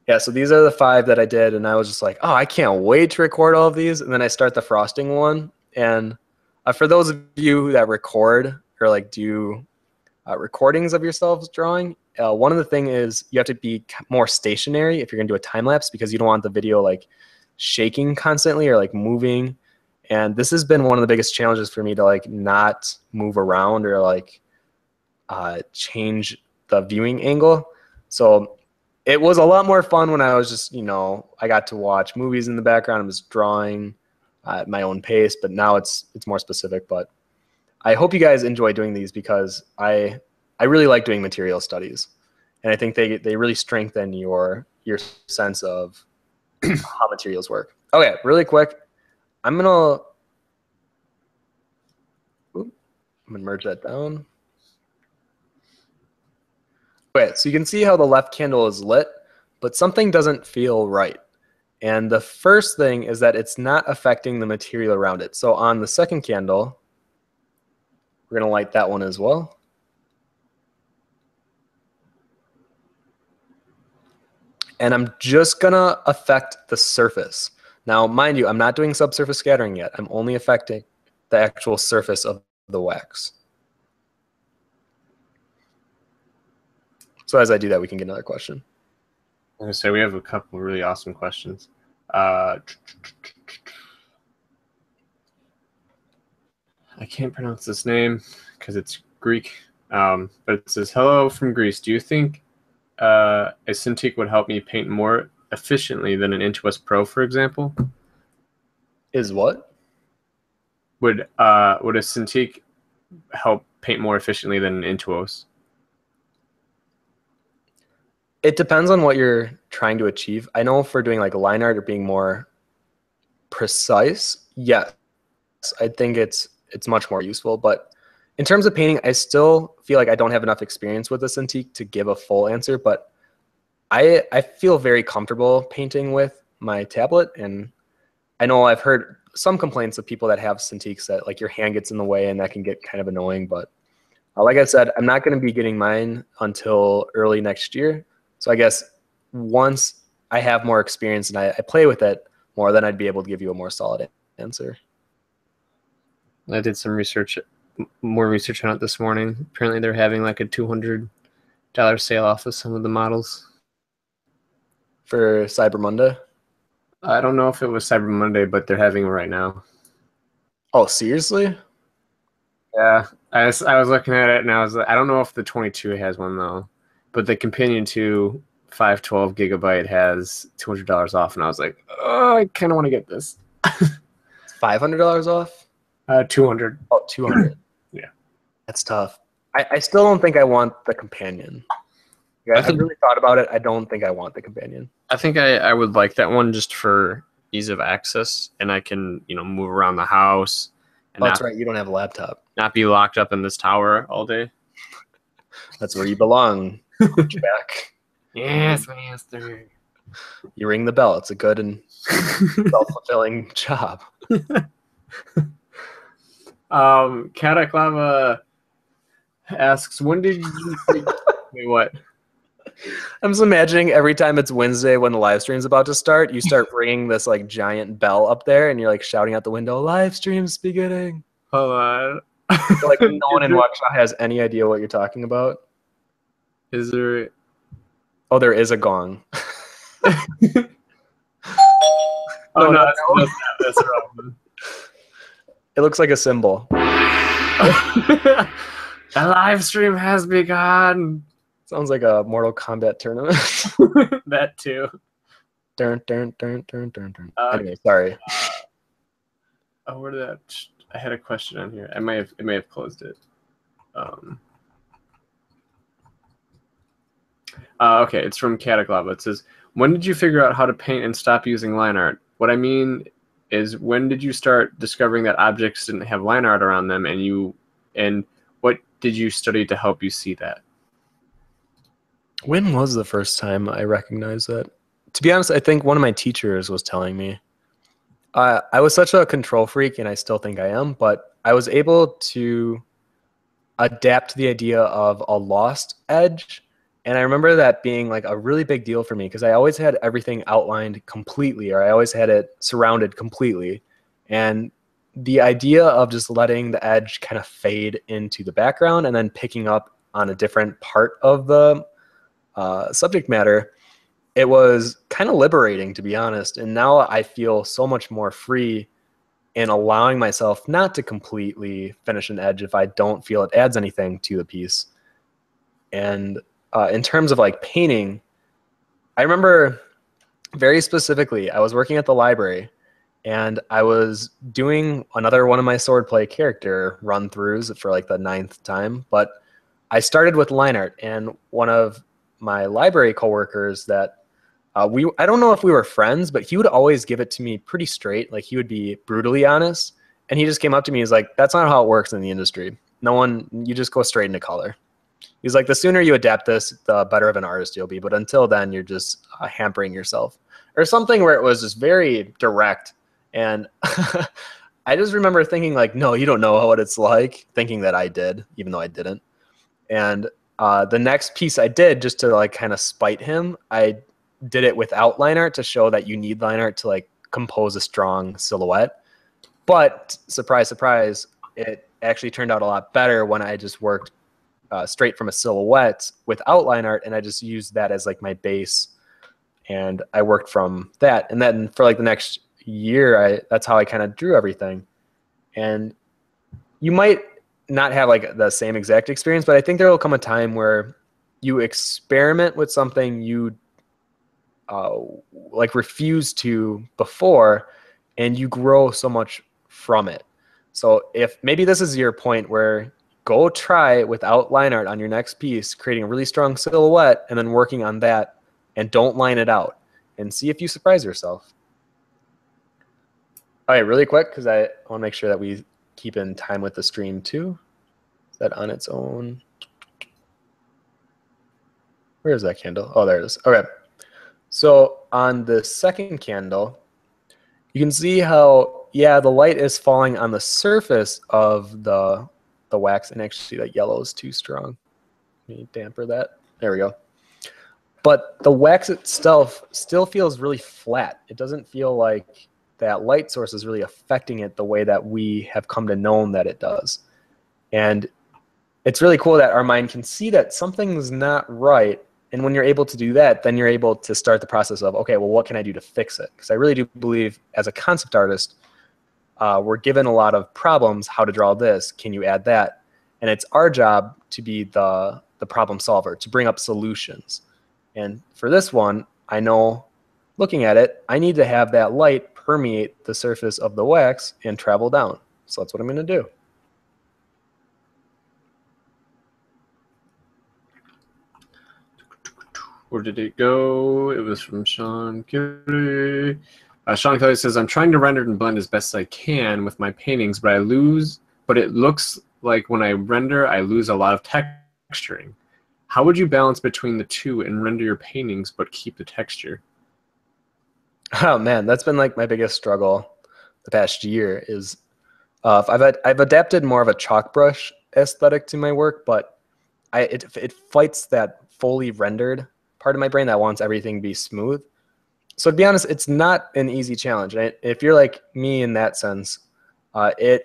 Yeah, so these are the five that I did, and I was just like, oh, I can't wait to record all of these. And then I start the frosting one, and uh, for those of you that record or like do uh, recordings of yourselves drawing, uh, one of the thing is you have to be more stationary if you're gonna do a time lapse because you don't want the video like shaking constantly or like moving. And this has been one of the biggest challenges for me to like not move around or like uh, change the viewing angle. So it was a lot more fun when I was just, you know, I got to watch movies in the background. I was drawing at my own pace, but now it's it's more specific. But I hope you guys enjoy doing these because I I really like doing material studies, and I think they they really strengthen your your sense of how materials work. Okay, really quick, I'm gonna I'm gonna merge that down. Okay, so you can see how the left candle is lit, but something doesn't feel right. And the first thing is that it's not affecting the material around it. So on the second candle, we're to light that one as well. And I'm just to affect the surface. Now, mind you, I'm not doing subsurface scattering yet. I'm only affecting the actual surface of the wax. So as I do that, we can get another question. I'm gonna say we have a couple really awesome questions. Uh, I can't pronounce this name because it's Greek, um, but it says, "Hello from Greece. Do you think uh, a Cintiq would help me paint more efficiently than an Intuos Pro, for example?" Is what? Would uh, would a Cintiq help paint more efficiently than an Intuos? It depends on what you're trying to achieve. I know for doing like line art or being more precise, yes, I think it's it's much more useful. But in terms of painting, I still feel like I don't have enough experience with the Cintiq to give a full answer. But I I feel very comfortable painting with my tablet, and I know I've heard some complaints of people that have Cintiqs that like your hand gets in the way and that can get kind of annoying. But uh, like I said, I'm not going to be getting mine until early next year. So I guess once I have more experience and I, I play with it more, then I'd be able to give you a more solid answer. I did some research, more research on it this morning. Apparently, they're having like a two hundred dollar sale off of some of the models for Cyber Monday. I don't know if it was Cyber Monday, but they're having it right now. Oh, seriously? Yeah, I was, I was looking at it and I was like, I don't know if the 22 has one though, but the companion 2 512 gigabyte has $200 off, and I was like, oh, I kind of want to get this. $500 off? Uh, 200. Oh, 200. yeah. That's tough. I, I still don't think I want the companion. Yeah, I, think, really thought about it. I don't think I want the companion. I think I, I would like that one just for ease of access, and I can you know move around the house. And oh, that's right. You don't have a laptop. Not be locked up in this tower all day. That's where you belong. back. Yes, master. You ring the bell. It's a good and self-fulfilling job. um, Cataclava asks, "When did you? Wait, what? I'm just imagining every time it's Wednesday when the live stream's about to start, you start ringing this like giant bell up there, and you're like shouting out the window, "Live stream's beginning." Hold on. like no one in Waukesha has any idea what you're talking about. Is there? Oh, there is a gong. oh no, no, that's, that's, that's wrong. It looks like a cymbal. the live stream has begun. Sounds like a Mortal Kombat tournament. that too. Dun, dun, dun, dun, dun, dun. Uh, anyway, sorry. Uh, oh, where did that? I had a question on here. I may have. It may have closed it. Um. Uh, okay, it's from Cataclava. It says, "When did you figure out how to paint and stop using line art?" What I mean is, when did you start discovering that objects didn't have line art around them, and you, and what did you study to help you see that? When was the first time I recognized that? To be honest, I think one of my teachers was telling me. Uh, I was such a control freak, and I still think I am, but I was able to adapt the idea of a lost edge. And I remember that being like a really big deal for me because I always had everything outlined completely, or I always had it surrounded completely. And the idea of just letting the edge kind of fade into the background and then picking up on a different part of the uh, subject matter, it was kind of liberating, to be honest. And now I feel so much more free in allowing myself not to completely finish an edge if I don't feel it adds anything to the piece. And uh, in terms of like painting, I remember very specifically, I was working at the library and I was doing another one of my swordplay character run throughs for like the ninth time. But I started with line art, and one of my library coworkers that uh, we I don't know if we were friends, but he would always give it to me pretty straight. Like he would be brutally honest, and he just came up to me. He's like, "That's not how it works in the industry. No one, you just go straight into color." He's like, "The sooner you adapt this, the better of an artist you'll be. But until then, you're just uh, hampering yourself." Or something where it was just very direct, and I just remember thinking like, "No, you don't know what it's like." Thinking that I did, even though I didn't. And uh, the next piece I did just to like kind of spite him, I did it without line art to show that you need line art to like compose a strong silhouette. But surprise, surprise, it actually turned out a lot better when I just worked uh, straight from a silhouette with outline art, and I just used that as like my base, and I worked from that. And then for like the next year, I that's how I kind of drew everything. And you might not have like the same exact experience, but I think there will come a time where you experiment with something you uh, like refuse to before, and you grow so much from it. So if maybe this is your point where go try without line art on your next piece, creating a really strong silhouette and then working on that and don't line it out and see if you surprise yourself. All right, really quick, because I want to make sure that we keep in time with the stream too. Is that on its own? Where is that candle? Oh, there it is. Okay. So on the second candle, you can see how, yeah, the light is falling on the surface of the the wax, and actually that yellow is too strong. Let me damper that. There we go. But the wax itself still feels really flat. It doesn't feel like that light source is really affecting it the way that we have come to know that it does. And it's really cool that our mind can see that something's not right. And when you're able to do that, then you're able to start the process of, okay, well, what can I do to fix it? Because I really do believe as a concept artist, uh, we're given a lot of problems how to draw this can you add that and it's our job to be the the problem solver to bring up solutions and for this one i know looking at it i need to have that light permeate the surface of the wax and travel down so that's what i'm going to do where did it go it was from sean Kelly. Uh, Sean Kelly says, I'm trying to render and blend as best as I can with my paintings, but I lose, but it looks like when I render, I lose a lot of texturing. How would you balance between the two and render your paintings but keep the texture? Oh man, that's been like my biggest struggle the past year is uh, I've I've adapted more of a chalk brush aesthetic to my work, but I it it fights that fully rendered part of my brain that wants everything to be smooth so to be honest, it's not an easy challenge. If you're like me in that sense, uh, it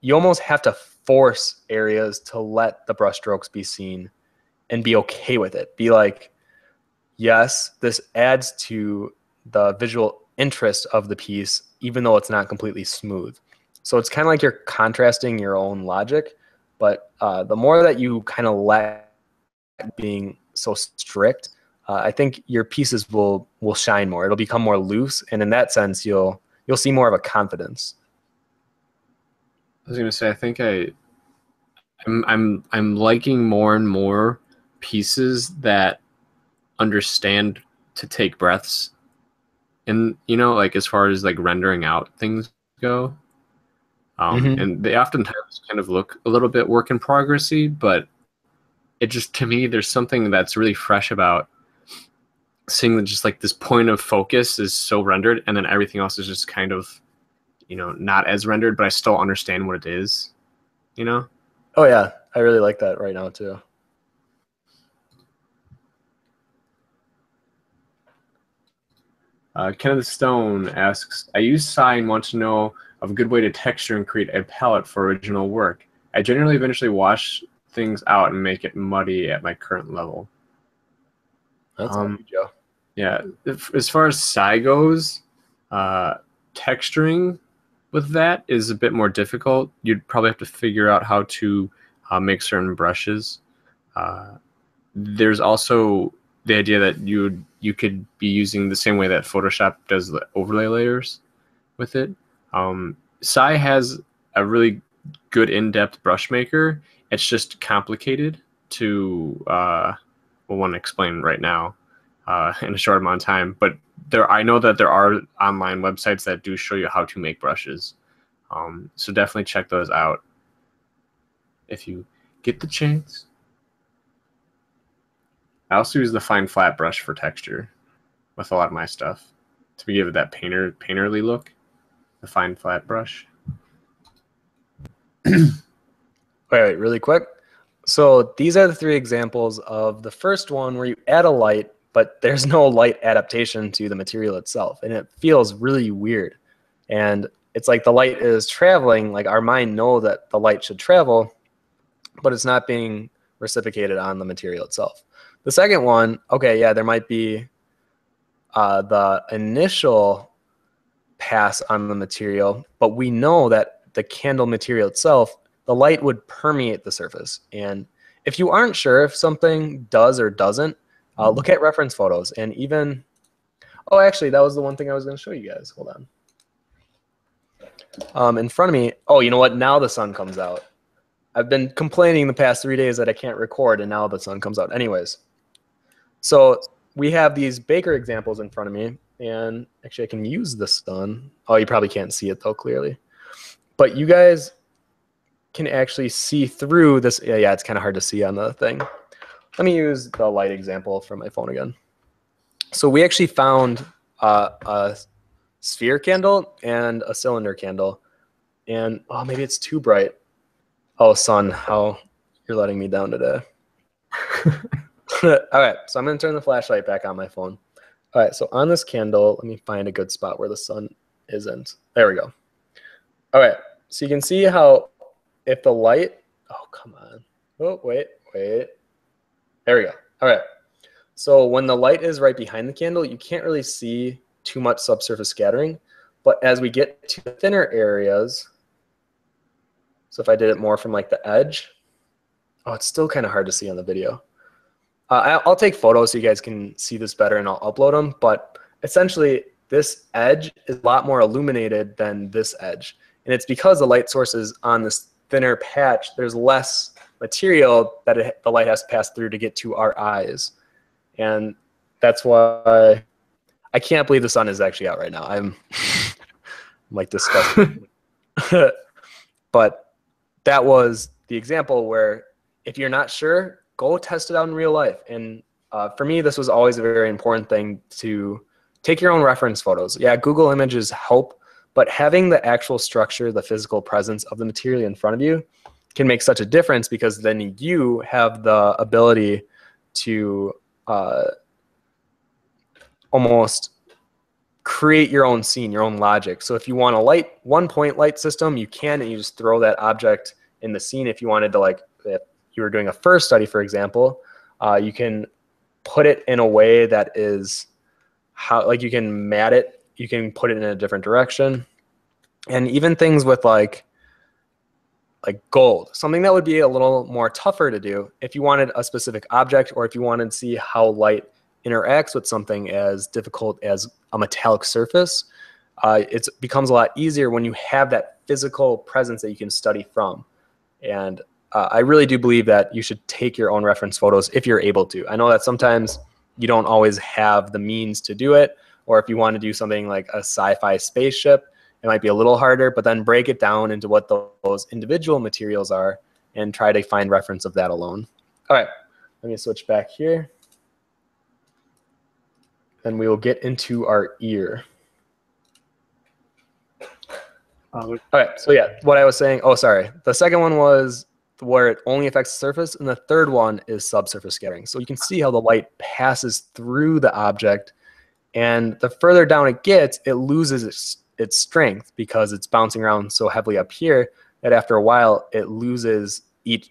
you almost have to force areas to let the brushstrokes be seen and be okay with it. Be like, yes, this adds to the visual interest of the piece, even though it's not completely smooth. So it's kind of like you're contrasting your own logic, but uh, the more that you kind of let being so strict, uh, I think your pieces will will shine more. It'll become more loose, and in that sense, you'll you'll see more of a confidence. I was gonna say, I think I, I'm I'm I'm liking more and more pieces that understand to take breaths, and you know, like as far as like rendering out things go. Um, mm-hmm. And they oftentimes kind of look a little bit work in progressy, but it just to me, there's something that's really fresh about seeing that just like this point of focus is so rendered and then everything else is just kind of you know not as rendered but i still understand what it is you know oh yeah i really like that right now too uh, kenneth stone asks i use Sai and want to know of a good way to texture and create a palette for original work i generally eventually wash things out and make it muddy at my current level that's um, Joe. Yeah, if, as far as Sai goes, uh, texturing with that is a bit more difficult. You'd probably have to figure out how to uh, make certain brushes. Uh, there's also the idea that you you could be using the same way that Photoshop does the overlay layers with it. Um, Sai has a really good in-depth brush maker. It's just complicated to uh, well, want to explain right now uh, in a short amount of time. But there, I know that there are online websites that do show you how to make brushes. Um, so definitely check those out if you get the chance. I also use the fine flat brush for texture with a lot of my stuff to give it that painter painterly look. The fine flat brush. wait, wait, really quick. So these are the three examples of the first one where you add a light but there's no light adaptation to the material itself. And it feels really weird. And it's like the light is traveling, like our mind know that the light should travel, but it's not being reciprocated on the material itself. The second one, okay, yeah, there might be uh, the initial pass on the material, but we know that the candle material itself, the light would permeate the surface. And if you aren't sure if something does or doesn't, uh, look at reference photos and even, oh, actually, that was the one thing I was going to show you guys. Hold on. Um, in front of me, oh, you know what? Now the sun comes out. I've been complaining the past three days that I can't record, and now the sun comes out. Anyways, so we have these Baker examples in front of me, and actually I can use the sun. Oh, you probably can't see it though clearly, but you guys can actually see through this. Yeah, yeah, it's kind of hard to see on the thing. Let me use the light example from my phone again. So we actually found uh, a sphere candle and a cylinder candle, and oh, maybe it's too bright. Oh, sun, how you're letting me down today. All right, so I'm gonna turn the flashlight back on my phone. All right, so on this candle, let me find a good spot where the sun isn't. There we go. All right, so you can see how if the light, oh, come on. Oh, wait, wait. There we go. All right. So when the light is right behind the candle, you can't really see too much subsurface scattering. But as we get to thinner areas, so if I did it more from like the edge, oh, it's still kind of hard to see on the video. Uh, I'll take photos so you guys can see this better and I'll upload them. But essentially, this edge is a lot more illuminated than this edge. And it's because the light source is on this thinner patch, there's less material that it, the light has to pass through to get to our eyes. And that's why I can't believe the sun is actually out right now. I'm, I'm like disgusted. but that was the example where if you're not sure, go test it out in real life. And uh, for me, this was always a very important thing to take your own reference photos. Yeah, Google Images help, but having the actual structure, the physical presence of the material in front of you can make such a difference because then you have the ability to uh, almost create your own scene, your own logic. So if you want a light one point light system, you can and you just throw that object in the scene. If you wanted to like you were doing a first study, for example, uh, you can put it in a way that is how like you can mat it, you can put it in a different direction. And even things with like like gold, something that would be a little more tougher to do if you wanted a specific object or if you wanted to see how light interacts with something as difficult as a metallic surface. Uh, it becomes a lot easier when you have that physical presence that you can study from. And uh, I really do believe that you should take your own reference photos if you're able to. I know that sometimes you don't always have the means to do it, or if you want to do something like a sci-fi spaceship, it might be a little harder, but then break it down into what those individual materials are and try to find reference of that alone. All right, let me switch back here. Then we will get into our ear. All right, so yeah, what I was saying, oh, sorry. The second one was where it only affects the surface, and the third one is subsurface scattering. So you can see how the light passes through the object, and the further down it gets, it loses its its strength because it's bouncing around so heavily up here that after a while it loses each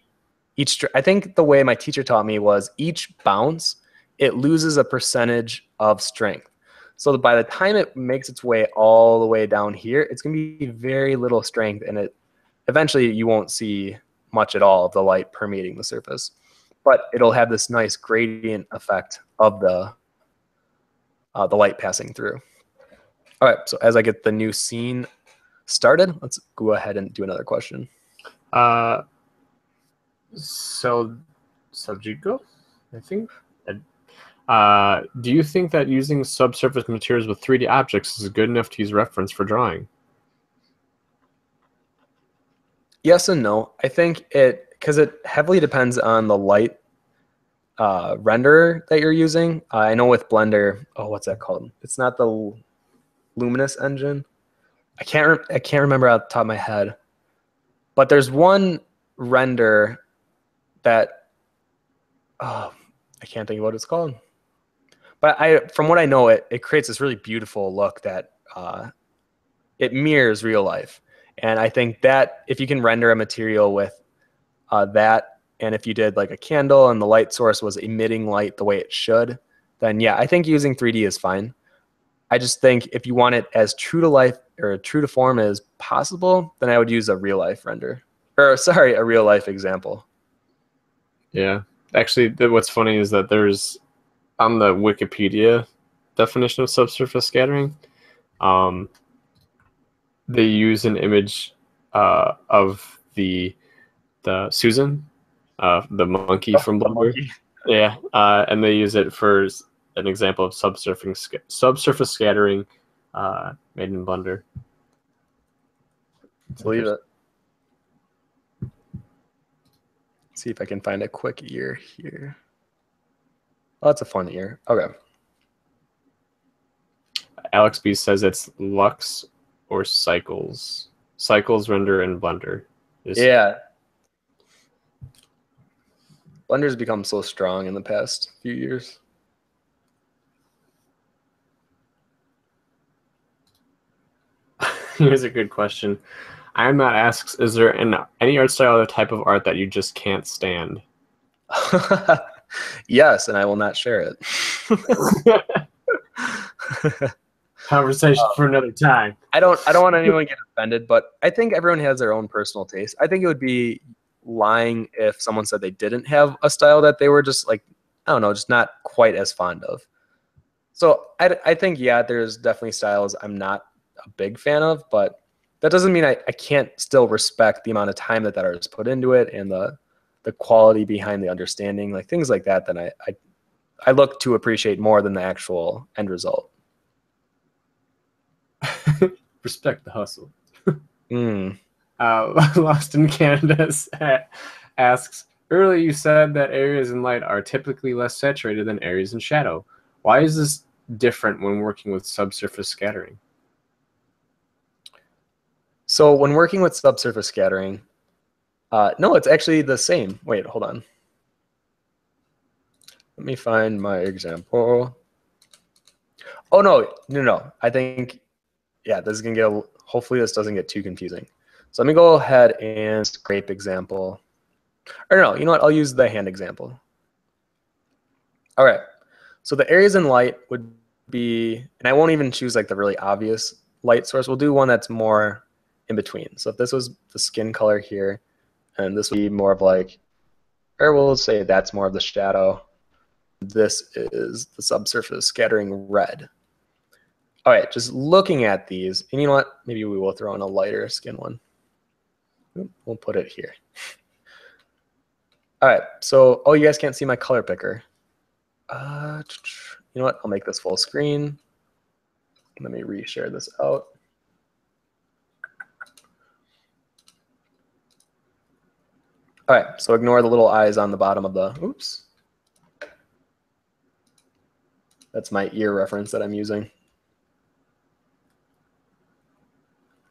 each i think the way my teacher taught me was each bounce it loses a percentage of strength so by the time it makes its way all the way down here it's going to be very little strength and it eventually you won't see much at all of the light permeating the surface but it'll have this nice gradient effect of the uh, the light passing through all right, so as I get the new scene started, let's go ahead and do another question. Uh, so, Subjigo, I think. Uh, do you think that using subsurface materials with 3D objects is good enough to use reference for drawing? Yes and no. I think it because it heavily depends on the light uh, render that you're using. Uh, I know with Blender, oh, what's that called? It's not the Luminous engine. I can't I can't remember off the top of my head, but there's one render that oh, I can't think of what it's called. but I, from what I know, it it creates this really beautiful look that uh, it mirrors real life. And I think that if you can render a material with uh, that, and if you did like a candle and the light source was emitting light the way it should, then yeah, I think using 3D is fine. I just think if you want it as true to life or true to form as possible, then I would use a real life render. Or sorry, a real life example. Yeah. Actually, what's funny is that there's on the Wikipedia definition of subsurface scattering, um, they use an image uh, of the the Susan, uh, the monkey oh, from Blender. Yeah, uh, and they use it for an example of subsurface subsurface scattering uh, made in Blender. Believe it. see if I can find a quick ear here. Oh, that's a fun ear. Okay. Alex B says it's Lux or Cycles. Cycles render and Blender. Is yeah. Blender's become so strong in the past few years. Here's a good question. I am not asks, is there an, any art style or type of art that you just can't stand? yes, and I will not share it. Conversation um, for another time. I don't I don't want anyone to get offended, but I think everyone has their own personal taste. I think it would be lying if someone said they didn't have a style that they were just like I don't know, just not quite as fond of. So I, I think yeah, there's definitely styles I'm not a big fan of, but that doesn't mean I, I can't still respect the amount of time that that artist put into it and the the quality behind the understanding, like things like that. Then I I, I look to appreciate more than the actual end result. respect the hustle. mm. uh, Lost in Canada asks earlier you said that areas in light are typically less saturated than areas in shadow. Why is this different when working with subsurface scattering? So when working with subsurface scattering, uh, no, it's actually the same. Wait, hold on. Let me find my example. Oh, no, no, no. I think, yeah, this is going to get, hopefully this doesn't get too confusing. So let me go ahead and scrape example. Or no, you know what? I'll use the hand example. All right. So the areas in light would be, and I won't even choose like the really obvious light source. We'll do one that's more in between. So if this was the skin color here, and this would be more of like, or we'll say that's more of the shadow. This is the subsurface scattering red. All right, just looking at these, and you know what? Maybe we will throw in a lighter skin one. We'll put it here. All right, so, oh, you guys can't see my color picker. Uh, you know what? I'll make this full screen. Let me reshare this out. All right, so ignore the little eyes on the bottom of the, oops. That's my ear reference that I'm using.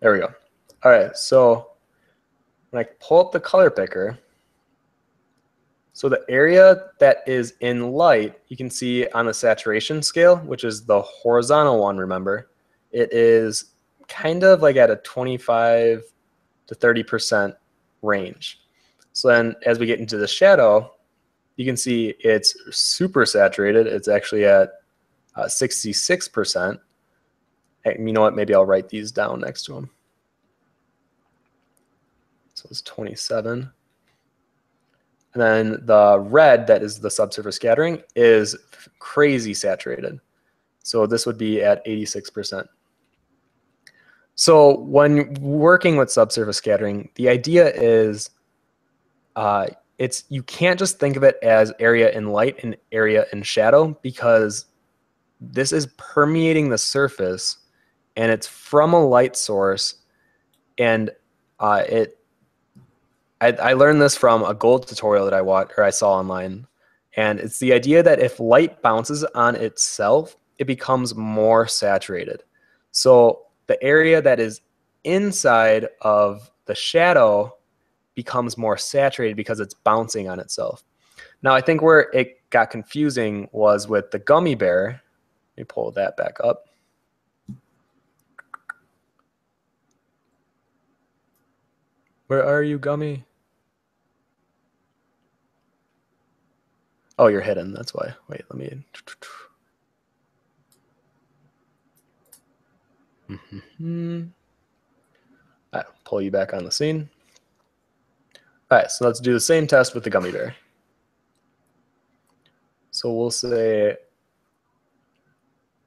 There we go. All right, so when I pull up the color picker, so the area that is in light, you can see on the saturation scale, which is the horizontal one, remember, it is kind of like at a 25 to 30% range. So then as we get into the shadow, you can see it's super saturated. It's actually at uh, 66%. And you know what? Maybe I'll write these down next to them. So it's 27. And then the red that is the subsurface scattering is crazy saturated. So this would be at 86%. So when working with subsurface scattering, the idea is uh, it's you can't just think of it as area in light and area in shadow because this is permeating the surface and it's from a light source and uh, it I, I learned this from a gold tutorial that I watched or I saw online and it's the idea that if light bounces on itself it becomes more saturated so the area that is inside of the shadow becomes more saturated because it's bouncing on itself. Now, I think where it got confusing was with the gummy bear Let me pull that back up. Where are you, Gummy? Oh, you're hidden. That's why. Wait, let me. Mm-hmm. All right, pull you back on the scene. All right, so let's do the same test with the gummy bear. So we'll say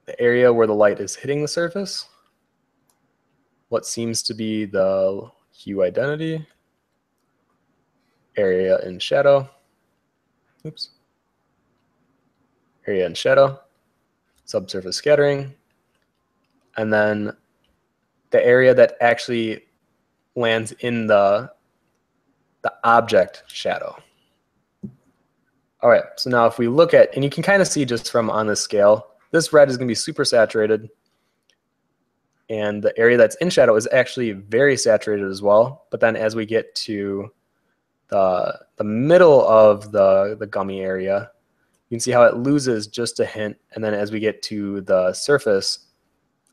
the area where the light is hitting the surface, what seems to be the hue identity, area in shadow, oops, area in shadow, subsurface scattering, and then the area that actually lands in the the object shadow. All right, so now if we look at, and you can kind of see just from on this scale, this red is going to be super saturated. And the area that's in shadow is actually very saturated as well. But then as we get to the, the middle of the, the gummy area, you can see how it loses just a hint. And then as we get to the surface,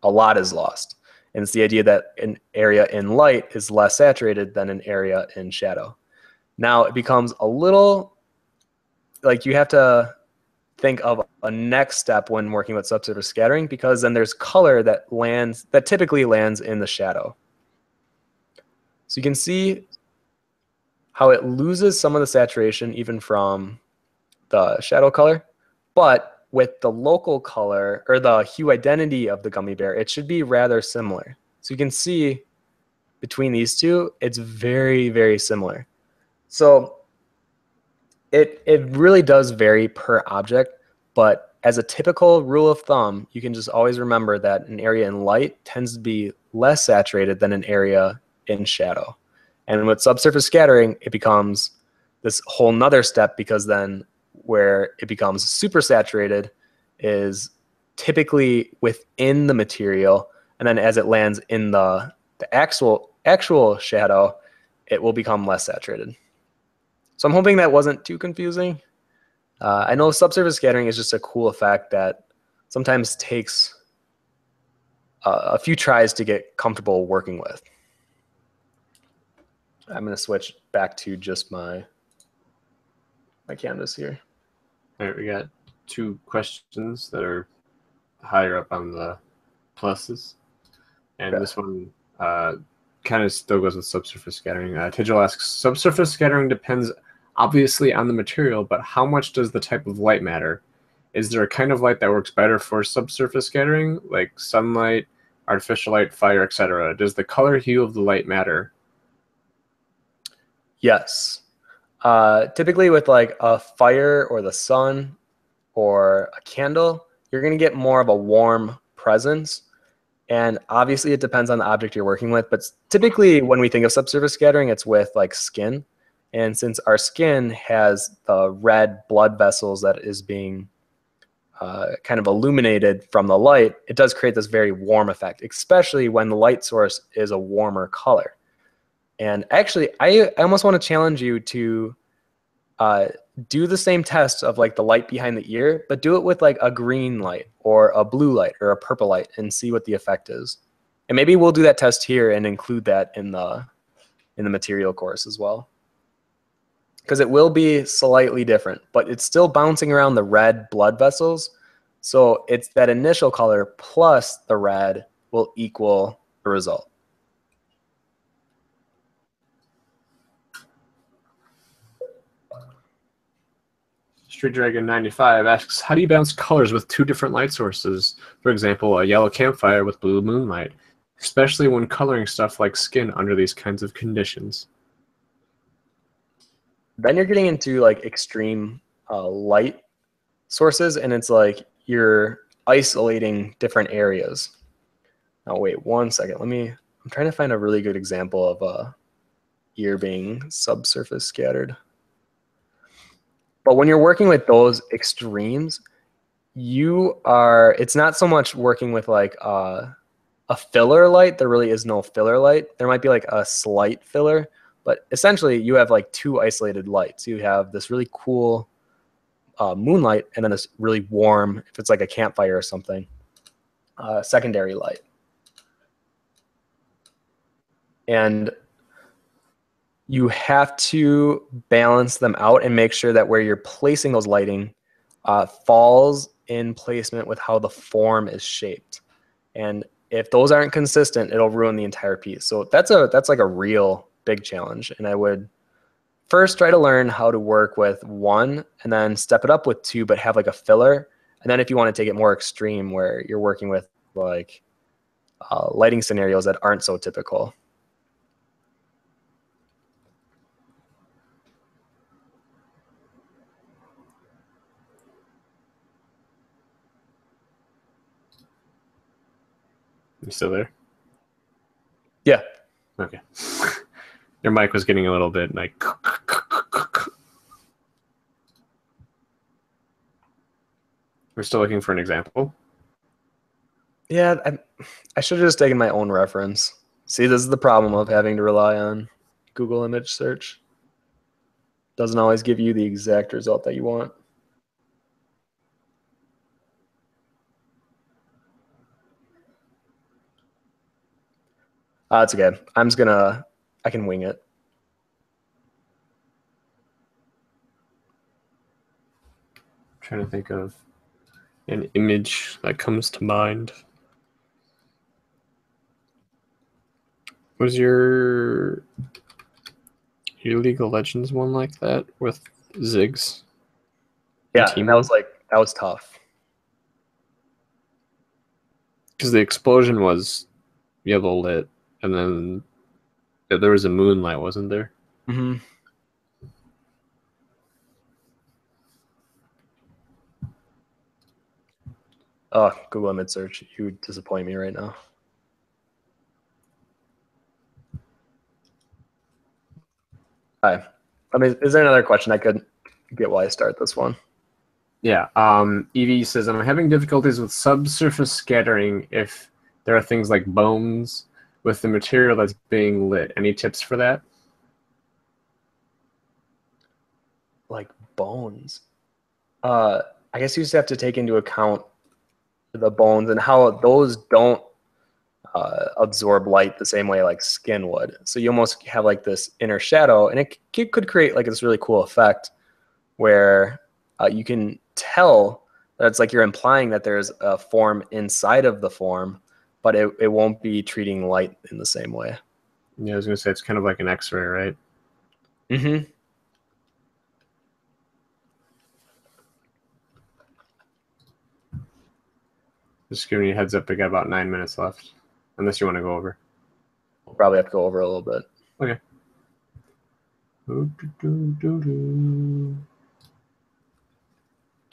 a lot is lost. And it's the idea that an area in light is less saturated than an area in shadow. Now it becomes a little like you have to think of a next step when working with subsurface scattering because then there's color that lands that typically lands in the shadow. So you can see how it loses some of the saturation even from the shadow color, but with the local color or the hue identity of the gummy bear, it should be rather similar. So you can see between these two, it's very, very similar. So it, it really does vary per object, but as a typical rule of thumb, you can just always remember that an area in light tends to be less saturated than an area in shadow. And with subsurface scattering, it becomes this whole nother step because then where it becomes super saturated is typically within the material and then as it lands in the the actual actual shadow it will become less saturated so i'm hoping that wasn't too confusing uh, i know subsurface scattering is just a cool effect that sometimes takes uh, a few tries to get comfortable working with i'm going to switch back to just my my canvas here all right, we got two questions that are higher up on the pluses. And okay. this one uh, kind of still goes with subsurface scattering. Uh, Tigil asks Subsurface scattering depends obviously on the material, but how much does the type of light matter? Is there a kind of light that works better for subsurface scattering, like sunlight, artificial light, fire, etc.? Does the color hue of the light matter? Yes. Uh, typically, with like a fire or the sun or a candle, you're going to get more of a warm presence. And obviously, it depends on the object you're working with. But typically, when we think of subsurface scattering, it's with like skin. And since our skin has the red blood vessels that is being uh, kind of illuminated from the light, it does create this very warm effect, especially when the light source is a warmer color. And actually, I, I almost want to challenge you to uh, do the same test of like the light behind the ear, but do it with like a green light or a blue light or a purple light and see what the effect is. And maybe we'll do that test here and include that in the in the material course as well. Because it will be slightly different, but it's still bouncing around the red blood vessels. So it's that initial color plus the red will equal the result. Street Dragon 95 asks, how do you balance colors with two different light sources? For example, a yellow campfire with blue moonlight, especially when coloring stuff like skin under these kinds of conditions. Then you're getting into like extreme uh, light sources, and it's like you're isolating different areas. Now, wait one second. Let me. I'm trying to find a really good example of a ear being subsurface scattered. But when you're working with those extremes, you are, it's not so much working with like a, a filler light. There really is no filler light. There might be like a slight filler, but essentially you have like two isolated lights. You have this really cool uh, moonlight, and then this really warm, if it's like a campfire or something, uh, secondary light. And you have to balance them out and make sure that where you're placing those lighting uh, falls in placement with how the form is shaped. And if those aren't consistent, it'll ruin the entire piece. So that's a that's like a real big challenge. And I would first try to learn how to work with one and then step it up with two, but have like a filler. And then if you want to take it more extreme where you're working with like uh, lighting scenarios that aren't so typical. You still there? Yeah. Okay. Your mic was getting a little bit like. We're still looking for an example. Yeah, I, I should have just taken my own reference. See, this is the problem of having to rely on Google image search. Doesn't always give you the exact result that you want. Uh, it's okay. I'm just gonna, I can wing it. I'm trying to think of an image that comes to mind. Was your your League of Legends one like that with Ziggs? Yeah, team? that was like that was tough. Because the explosion was yellow lit, and then there was a moonlight, wasn't there? Mm-hmm. Oh, Google image search. You would disappoint me right now. Hi. I mean, is there another question I could get while I start this one? Yeah. Um, Evie says, I'm having difficulties with subsurface scattering if there are things like bones with the material that's being lit. Any tips for that? Like bones. Uh, I guess you just have to take into account the bones and how those don't uh, absorb light the same way like skin would. So you almost have like this inner shadow, and it, it could create like this really cool effect where uh, you can tell that it's like you're implying that there's a form inside of the form, but it, it won't be treating light in the same way. Yeah, I was gonna say it's kind of like an X-ray, right? Mm-hmm. Just giving you a heads up, we got about nine minutes left, unless you want to go over. We'll probably have to go over a little bit. Okay.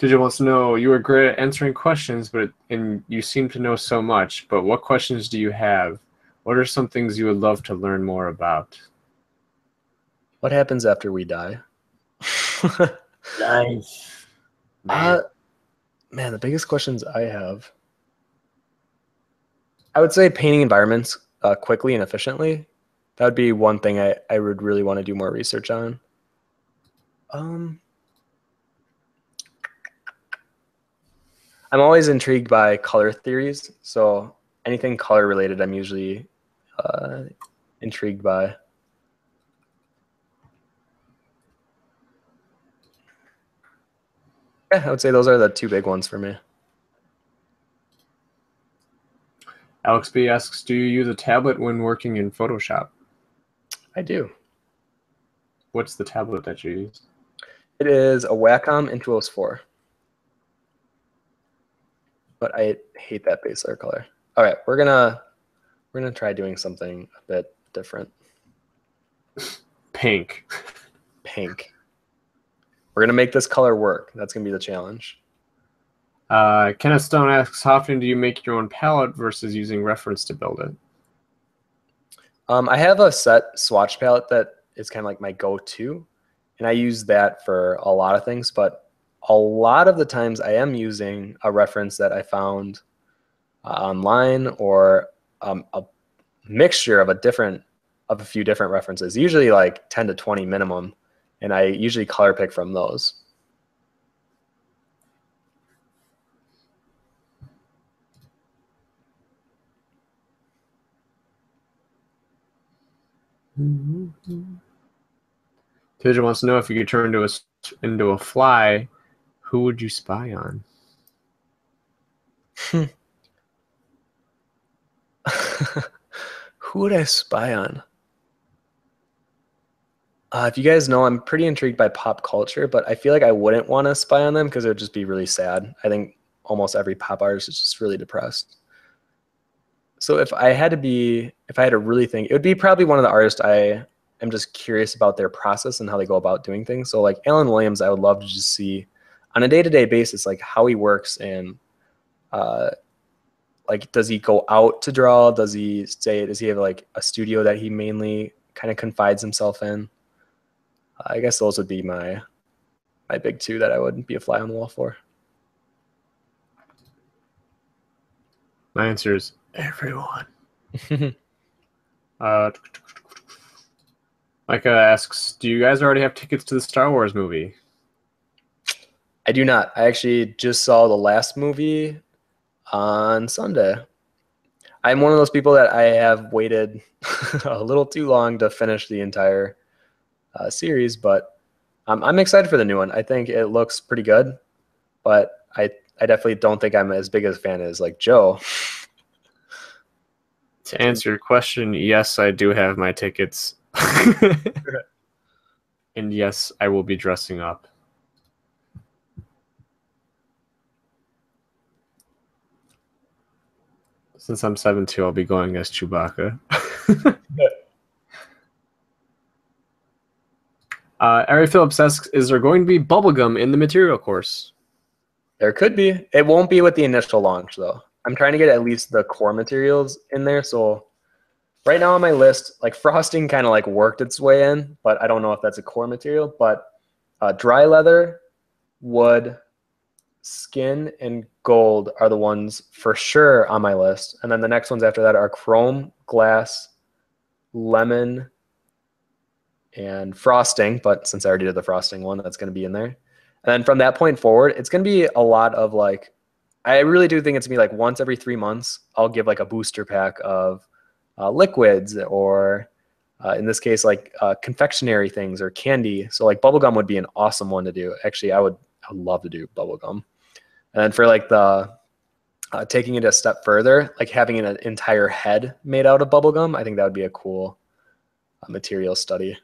Digital wants to know you are great at answering questions, but and you seem to know so much. But what questions do you have? What are some things you would love to learn more about? What happens after we die? nice. Man. Uh, man, the biggest questions I have I would say painting environments uh, quickly and efficiently. That would be one thing I, I would really want to do more research on. Um, I'm always intrigued by color theories. So anything color related, I'm usually uh, intrigued by. Yeah, I would say those are the two big ones for me. Alex B asks, do you use a tablet when working in Photoshop? I do. What's the tablet that you use? It is a Wacom Intuos 4. But I hate that base layer color. All right, we're gonna we're gonna try doing something a bit different. Pink. Pink. We're gonna make this color work. That's gonna be the challenge. Uh, Kenneth Stone asks, how often do you make your own palette versus using reference to build it? Um, I have a set swatch palette that is kind of like my go-to, and I use that for a lot of things. But a lot of the times I am using a reference that I found uh, online or um, a mixture of a different of a few different references, usually like 10 to 20 minimum, and I usually color pick from those. Mm -hmm. Wants to know if you could turn into a into a fly who would you spy on? who would I spy on? Uh, if you guys know, I'm pretty intrigued by pop culture, but I feel like I wouldn't want to spy on them because it would just be really sad. I think almost every pop artist is just really depressed. So if I had to be, if I had to really think, it would be probably one of the artists I am just curious about their process and how they go about doing things. So like Alan Williams, I would love to just see on a day-to-day basis, like how he works and uh, like does he go out to draw? Does he stay? Does he have like a studio that he mainly kind of confides himself in? I guess those would be my my big two that I wouldn't be a fly on the wall for. My answer is everyone. uh, Micah asks, "Do you guys already have tickets to the Star Wars movie?" I do not. I actually just saw the last movie on Sunday. I'm one of those people that I have waited a little too long to finish the entire uh, series, but um, I'm excited for the new one. I think it looks pretty good, but I I definitely don't think I'm as big a fan as like Joe. to answer your question, yes, I do have my tickets, and yes, I will be dressing up. Since I'm seven two, I'll be going as Chewbacca. Uh, Ari Phillips asks, "Is there going to be bubblegum in the material course?" There could be. It won't be with the initial launch though. I'm trying to get at least the core materials in there. So right now on my list, like frosting kind of like worked its way in, but I don't know if that's a core material. But uh, dry leather, wood, skin, and gold are the ones for sure on my list. And then the next ones after that are chrome, glass, lemon, and frosting, but since I already did the frosting one, that's going to be in there. And then from that point forward, it's going to be a lot of like, I really do think it's going to be like once every three months, I'll give like a booster pack of uh, liquids or uh, in this case, like uh, confectionery things or candy. So like bubblegum would be an awesome one to do. Actually, I would, I would love to do bubblegum. And then for like the uh, taking it a step further, like having an entire head made out of bubblegum, I think that would be a cool uh, material study.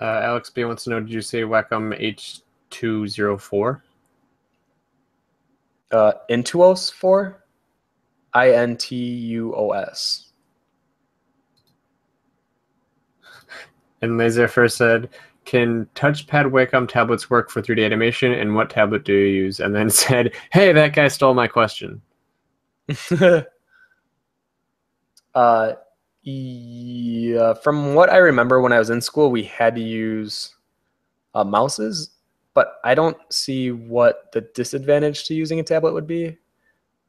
Uh, Alex B wants to know: Did you say Wacom H two zero four? Uh, Intuos four, I And Laser first said, "Can touchpad Wacom tablets work for 3D animation? And what tablet do you use?" And then said, "Hey, that guy stole my question." uh, yeah, from what I remember when I was in school, we had to use uh, mouses, but I don't see what the disadvantage to using a tablet would be.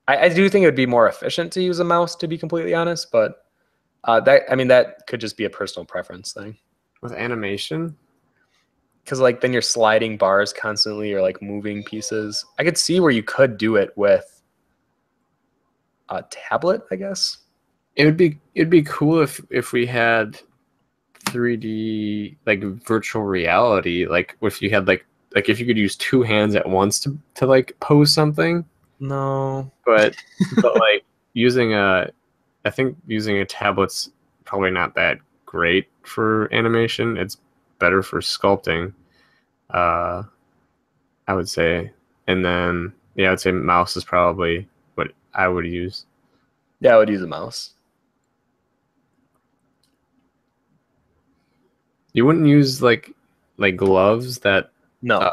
I, I do think it would be more efficient to use a mouse, to be completely honest, but uh, that I mean that could just be a personal preference thing. With animation, because like then you're sliding bars constantly or like moving pieces. I could see where you could do it with a tablet, I guess. It would be it'd be cool if if we had 3D like virtual reality, like if you had like like if you could use two hands at once to to like pose something. No, but but like using a, I think using a tablet's probably not that great for animation. It's better for sculpting. Uh, I would say, and then yeah, I'd say mouse is probably what I would use. Yeah, I would use a mouse. You wouldn't use like like gloves that no uh,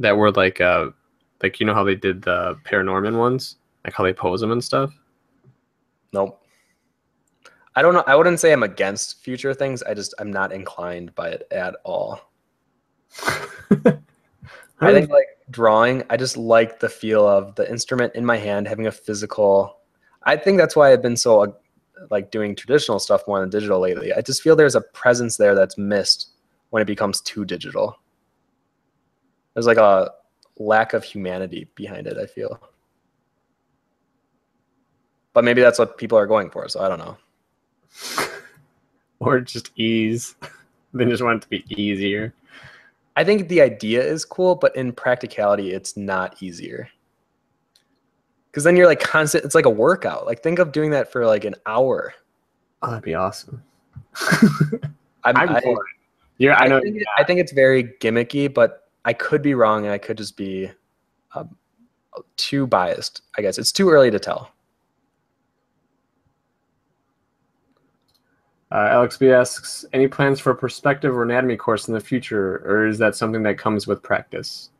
that were like uh like you know how they did the ParaNorman ones, like how they pose them and stuff. Nope. I don't know. I wouldn't say I'm against future things. I just I'm not inclined by it at all. I think like drawing, I just like the feel of the instrument in my hand, having a physical. I think that's why I've been so uh, like doing traditional stuff more than digital lately. I just feel there's a presence there that's missed when it becomes too digital. There's like a lack of humanity behind it, I feel. but maybe that's what people are going for. So I don't know. or just ease. they just want it to be easier. I think the idea is cool, but in practicality, it's not easier. Because then you're like constant. It's like a workout. Like think of doing that for like an hour. Oh, that'd be awesome. I'm, I'm I, for it. I know. think, I think it's very gimmicky, but I could be wrong, and I could just be um, too biased. I guess it's too early to tell. Uh, Alex B asks, any plans for a perspective or anatomy course in the future, or is that something that comes with practice?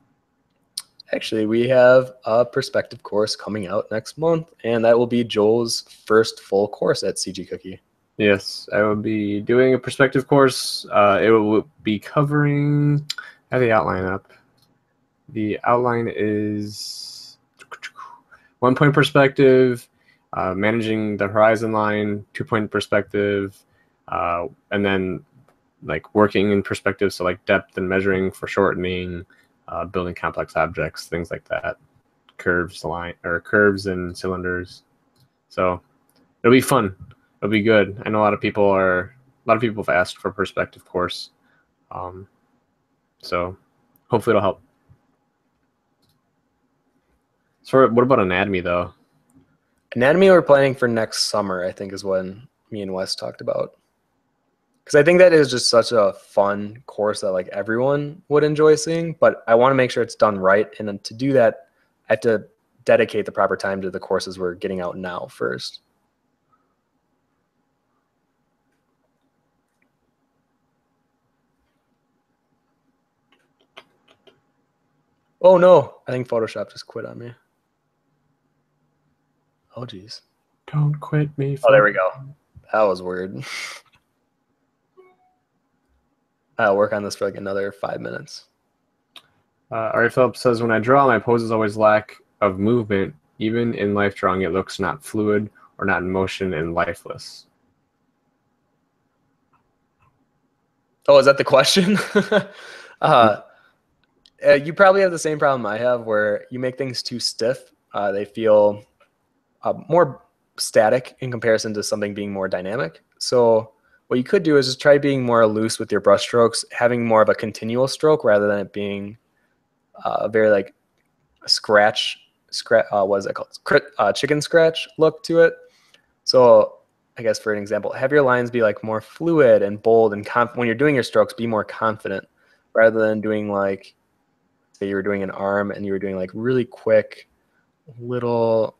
Actually, we have a perspective course coming out next month, and that will be Joel's first full course at CG Cookie. Yes, I will be doing a perspective course. Uh, it will be covering. I have the outline up. The outline is one point perspective, uh, managing the horizon line, two point perspective, uh, and then like working in perspective, so like depth and measuring foreshortening, uh, building complex objects, things like that, curves, line or curves and cylinders. So it'll be fun. It'll be good. I know a lot of people are a lot of people have asked for perspective course, um, so hopefully it'll help. So what about anatomy though? Anatomy we're planning for next summer, I think, is when me and Wes talked about. Because I think that is just such a fun course that like everyone would enjoy seeing, but I want to make sure it's done right. And then to do that, I have to dedicate the proper time to the courses we're getting out now first. Oh no, I think Photoshop just quit on me. Oh geez. Don't quit me. Oh, there we go. That was weird. I'll work on this for like another five minutes. Uh, Ari Phillips says, when I draw, my poses always lack of movement. Even in life drawing, it looks not fluid or not in motion and lifeless. Oh, is that the question? uh, uh, you probably have the same problem I have where you make things too stiff. Uh, they feel uh, more static in comparison to something being more dynamic. So what you could do is just try being more loose with your brush strokes, having more of a continual stroke rather than it being uh, a very like scratch, scratch. Uh, what is that called? Uh, chicken scratch look to it. So I guess for an example, have your lines be like more fluid and bold and conf- when you're doing your strokes, be more confident rather than doing like say you were doing an arm and you were doing like really quick little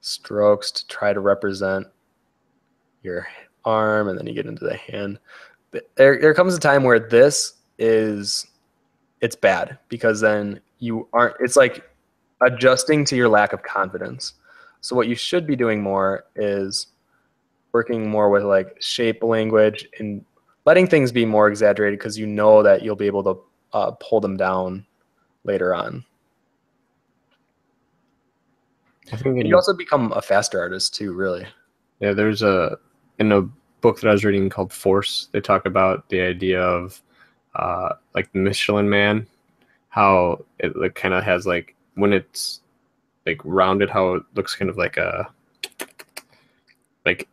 strokes to try to represent your arm and then you get into the hand. There, there comes a time where this is it's bad because then you aren't it's like adjusting to your lack of confidence. So what you should be doing more is working more with like shape language and letting things be more exaggerated because you know that you'll be able to uh, pull them down later on. I think and you also become a faster artist too really. Yeah, there's a in a book that I was reading called Force. They talk about the idea of uh, like the Michelin Man, how it like, kind of has like when it's like rounded, how it looks kind of like a like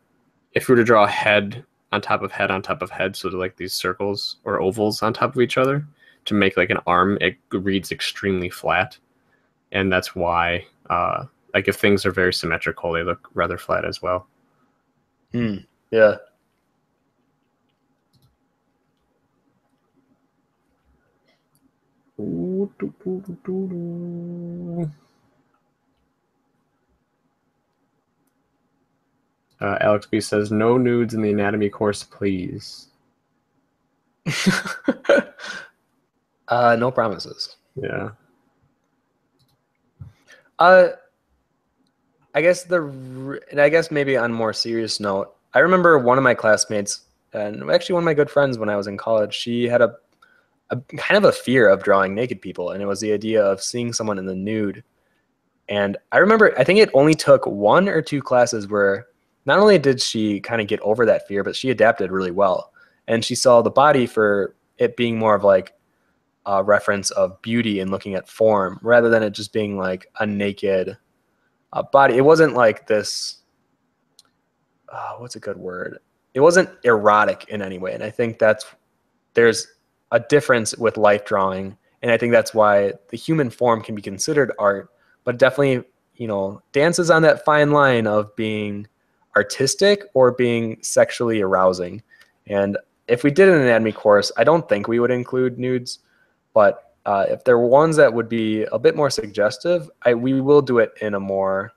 if we were to draw a head on top of head on top of head, so like these circles or ovals on top of each other to make like an arm, it reads extremely flat, and that's why uh, like if things are very symmetrical, they look rather flat as well. Hmm. Yeah. Uh, Alex B says, "No nudes in the anatomy course, please." uh, no promises. Yeah. Uh, I guess the and I guess maybe on a more serious note, I remember one of my classmates and actually one of my good friends when I was in college. She had a, a kind of a fear of drawing naked people, and it was the idea of seeing someone in the nude. And I remember, I think it only took one or two classes where not only did she kind of get over that fear, but she adapted really well, and she saw the body for it being more of like a reference of beauty and looking at form rather than it just being like a naked uh, body. It wasn't like this. Uh, what's a good word? It wasn't erotic in any way, and I think that's there's a difference with life drawing, and I think that's why the human form can be considered art, but definitely you know dances on that fine line of being artistic or being sexually arousing. And if we did an anatomy course, I don't think we would include nudes, but uh, if there were ones that would be a bit more suggestive, I, we will do it in a more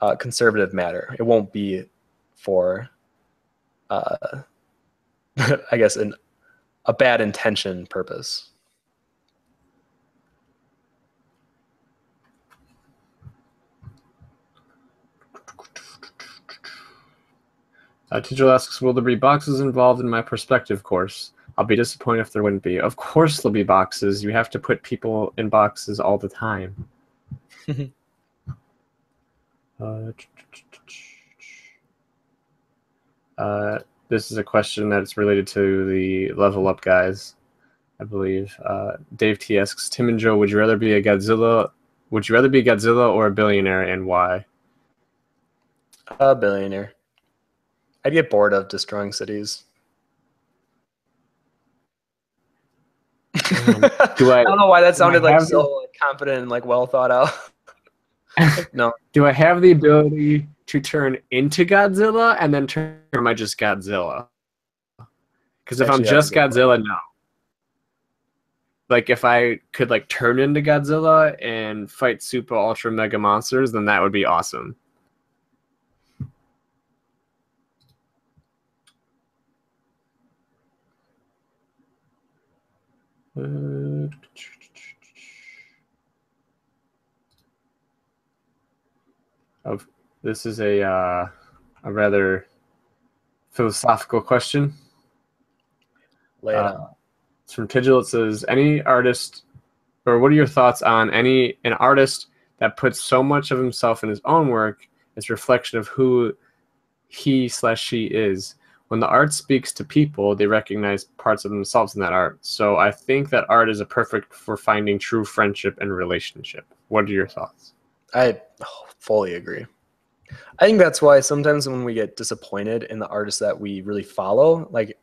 uh, conservative matter. It won't be for, uh, I guess, an, a bad intention purpose. Uh, teacher asks, will there be boxes involved in my perspective course? I'll be disappointed if there wouldn't be. Of course there'll be boxes. You have to put people in boxes all the time. uh, this is a question that's related to the level up guys, I believe. Uh, Dave T asks, Tim and Joe, would you rather be a Godzilla? Would you rather be Godzilla or a billionaire, and why? A billionaire. I'd get bored of destroying cities. do I, I don't know why that sounded like so the, confident and like well thought out. no. Do I have the ability to turn into Godzilla and then turn or am I just Godzilla? Because if Actually, I'm just Godzilla, no. Like if I could like turn into Godzilla and fight super ultra mega monsters, then that would be awesome. Uh, of this is a uh, a rather philosophical question. Lay uh, It's from Tigil. It says, "Any artist, or what are your thoughts on any an artist that puts so much of himself in his own work as reflection of who he slash she is? when the art speaks to people, they recognize parts of themselves in that art. So I think that art is a perfect for finding true friendship and relationship. What are your thoughts? I fully agree. I think that's why sometimes when we get disappointed in the artists that we really follow, like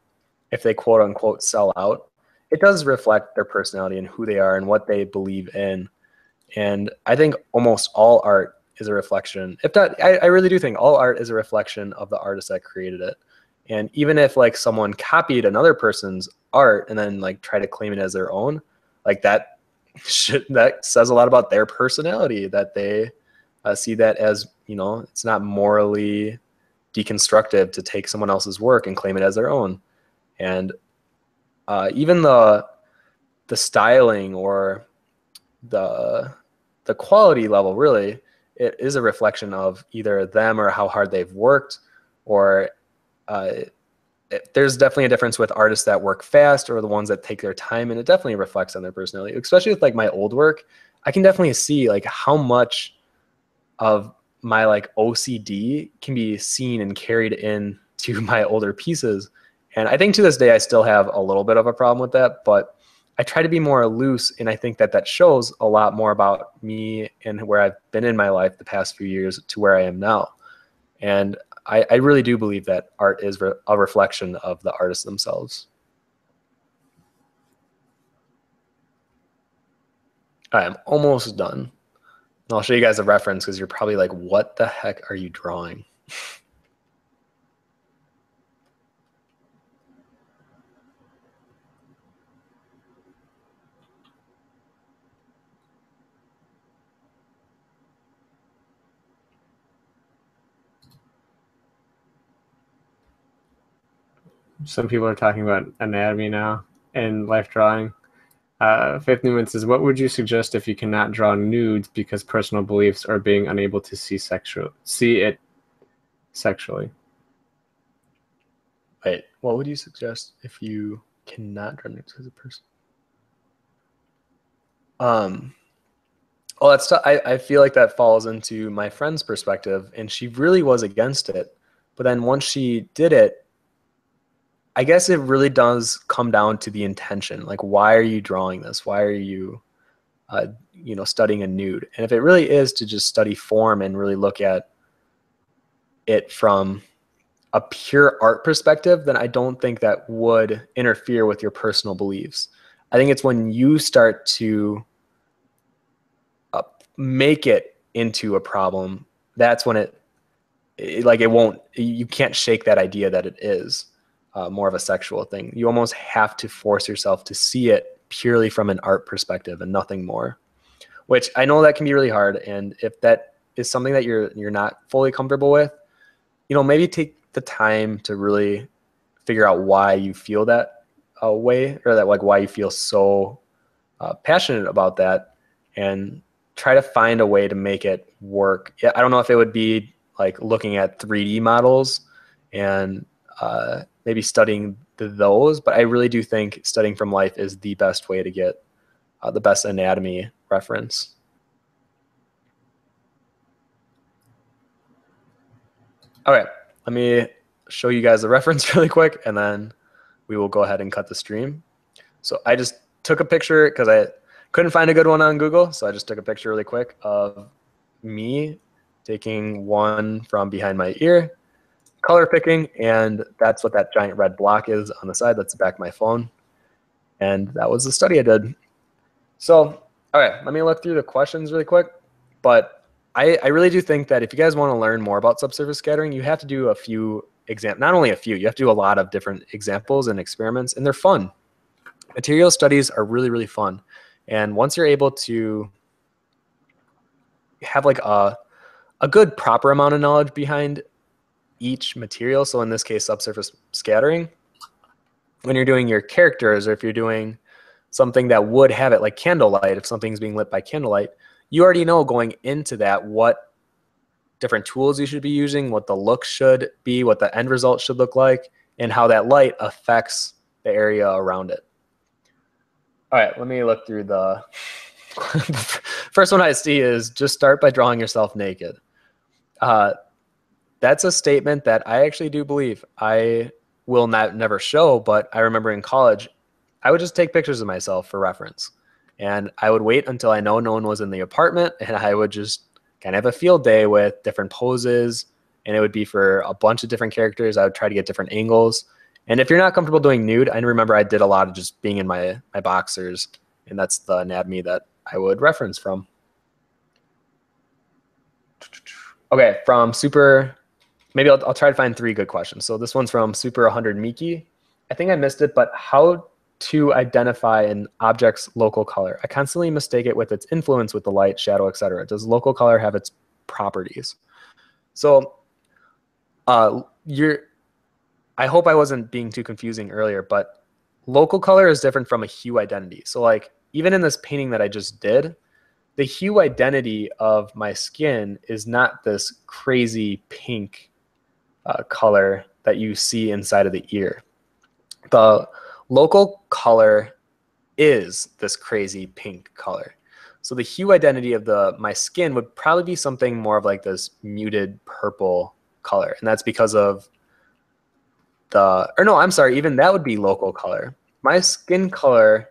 if they quote unquote sell out, it does reflect their personality and who they are and what they believe in. And I think almost all art is a reflection. If not, I, I really do think all art is a reflection of the artist that created it. And even if like someone copied another person's art and then like try to claim it as their own, like that should that says a lot about their personality that they uh, see that as you know it's not morally deconstructive to take someone else's work and claim it as their own. And uh, even the the styling or the the quality level really it is a reflection of either them or how hard they've worked or uh, it, there's definitely a difference with artists that work fast or the ones that take their time and it definitely reflects on their personality especially with like my old work. I can definitely see like how much of my like ocd can be seen and carried in to my older pieces. And i think to this day i still have a little bit of a problem with that but i try to be more loose and i think that that shows a lot more about me and where i've been in my life the past few years to where i am now. And I, I really do believe that art is re- a reflection of the artists themselves. I'm almost done. I'll show you guys a reference because you're probably like, what the heck are you drawing? some people are talking about anatomy now and life drawing. Uh, Faith Newman says, "What would you suggest if you cannot draw nudes because personal beliefs are being unable to see sexual see it sexually?" Wait, what would you suggest if you cannot draw nudes as a person? Um, well, that's t- I, I feel like that falls into my friend's perspective, and she really was against it. But then once she did it, I guess it really does come down to the intention. Like, why are you drawing this? Why are you uh, you know, studying a nude. And if it really is to just study form and really look at it from a pure art perspective, then I don't think that would interfere with your personal beliefs. I think it's when you start to uh, make it into a problem, that's when it, it, like it won't, you can't shake that idea that it is uh, more of a sexual thing. You almost have to force yourself to see it purely from an art perspective and nothing more. Which I know that can be really hard, and if that is something that you're you're not fully comfortable with, you know, maybe take the time to really figure out why you feel that uh, way or that like why you feel so uh, passionate about that and try to find a way to make it work. Yeah, I don't know if it would be like looking at 3D models and uh, maybe studying those, but I really do think studying from life is the best way to get uh, the best anatomy reference. All right, let me show you guys the reference really quick and then we will go ahead and cut the stream. So I just took a picture because I couldn't find a good one on Google. So I just took a picture really quick of me taking one from behind my ear, color picking, and that's what that giant red block is on the side. That's the back of my phone. And that was the study I did. So, all right, let me look through the questions really quick. But I, I really do think that if you guys want to learn more about subsurface scattering, you have to do a few exam, not only a few, you have to do a lot of different examples and experiments, and they're fun. Material studies are really, really fun. And once you're able to have like a, a good proper amount of knowledge behind each material, so in this case, subsurface scattering, when you're doing your characters or if you're doing something that would have it like candlelight, if something's being lit by candlelight, you already know going into that what different tools you should be using, what the look should be, what the end result should look like, and how that light affects the area around it. All right, let me look through the first one I see is just start by drawing yourself naked. Uh, that's a statement that I actually do believe. I will not never show, but I remember in college, I would just take pictures of myself for reference. And I would wait until I know no one was in the apartment and I would just kind of have a field day with different poses. And it would be for a bunch of different characters. I would try to get different angles. And if you're not comfortable doing nude, I remember I did a lot of just being in my, my boxers. And that's the anatomy that I would reference from. Okay, from Super, maybe I'll, I'll try to find three good questions. So this one's from Super 100 Miki. I think I missed it, but how to identify an object's local color. I constantly mistake it with its influence with the light, shadow, etc. Does local color have its properties? So uh, you're, I hope I wasn't being too confusing earlier, but local color is different from a hue identity. So like even in this painting that I just did, the hue identity of my skin is not this crazy pink uh, color that you see inside of the ear. The Local color is this crazy pink color. So the hue identity of the my skin would probably be something more of like this muted purple color. And that's because of the, or no, I'm sorry, even that would be local color. My skin color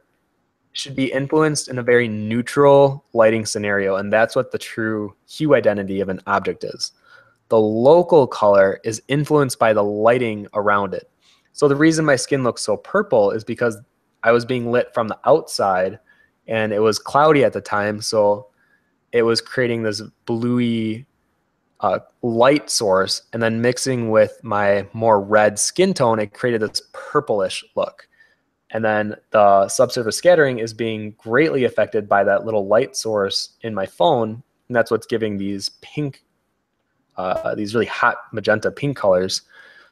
should be influenced in a very neutral lighting scenario. And that's what the true hue identity of an object is. The local color is influenced by the lighting around it. So the reason my skin looks so purple is because I was being lit from the outside and it was cloudy at the time. So it was creating this bluey uh, light source and then mixing with my more red skin tone, it created this purplish look. And then the subsurface scattering is being greatly affected by that little light source in my phone. And that's what's giving these pink, uh, these really hot magenta pink colors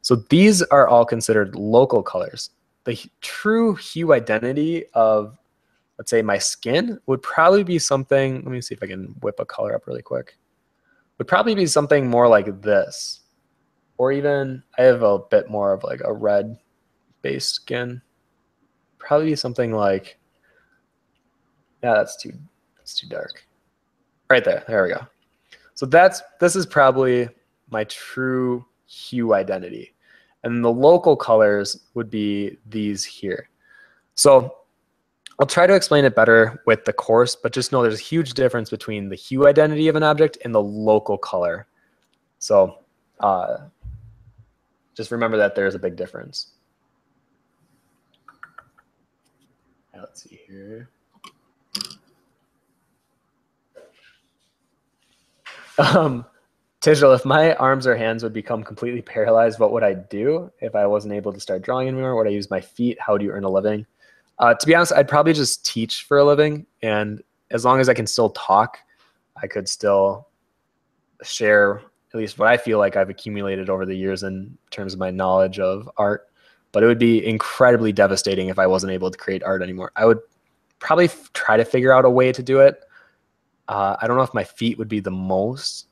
so these are all considered local colors. The true hue identity of, let's say, my skin would probably be something, let me see if I can whip a color up really quick, would probably be something more like this. Or even, I have a bit more of like a red based skin. Probably something like, yeah, that's too, that's too dark. Right there, there we go. So that's, this is probably my true hue identity. And the local colors would be these here. So I'll try to explain it better with the course, but just know there's a huge difference between the hue identity of an object and the local color. So uh, just remember that there's a big difference. Let's see here. Um, Tijal, if my arms or hands would become completely paralyzed, what would I do if I wasn't able to start drawing anymore? Would I use my feet? How do you earn a living? Uh, to be honest, I'd probably just teach for a living. And as long as I can still talk, I could still share at least what I feel like I've accumulated over the years in terms of my knowledge of art. But it would be incredibly devastating if I wasn't able to create art anymore. I would probably try to figure out a way to do it. Uh, I don't know if my feet would be the most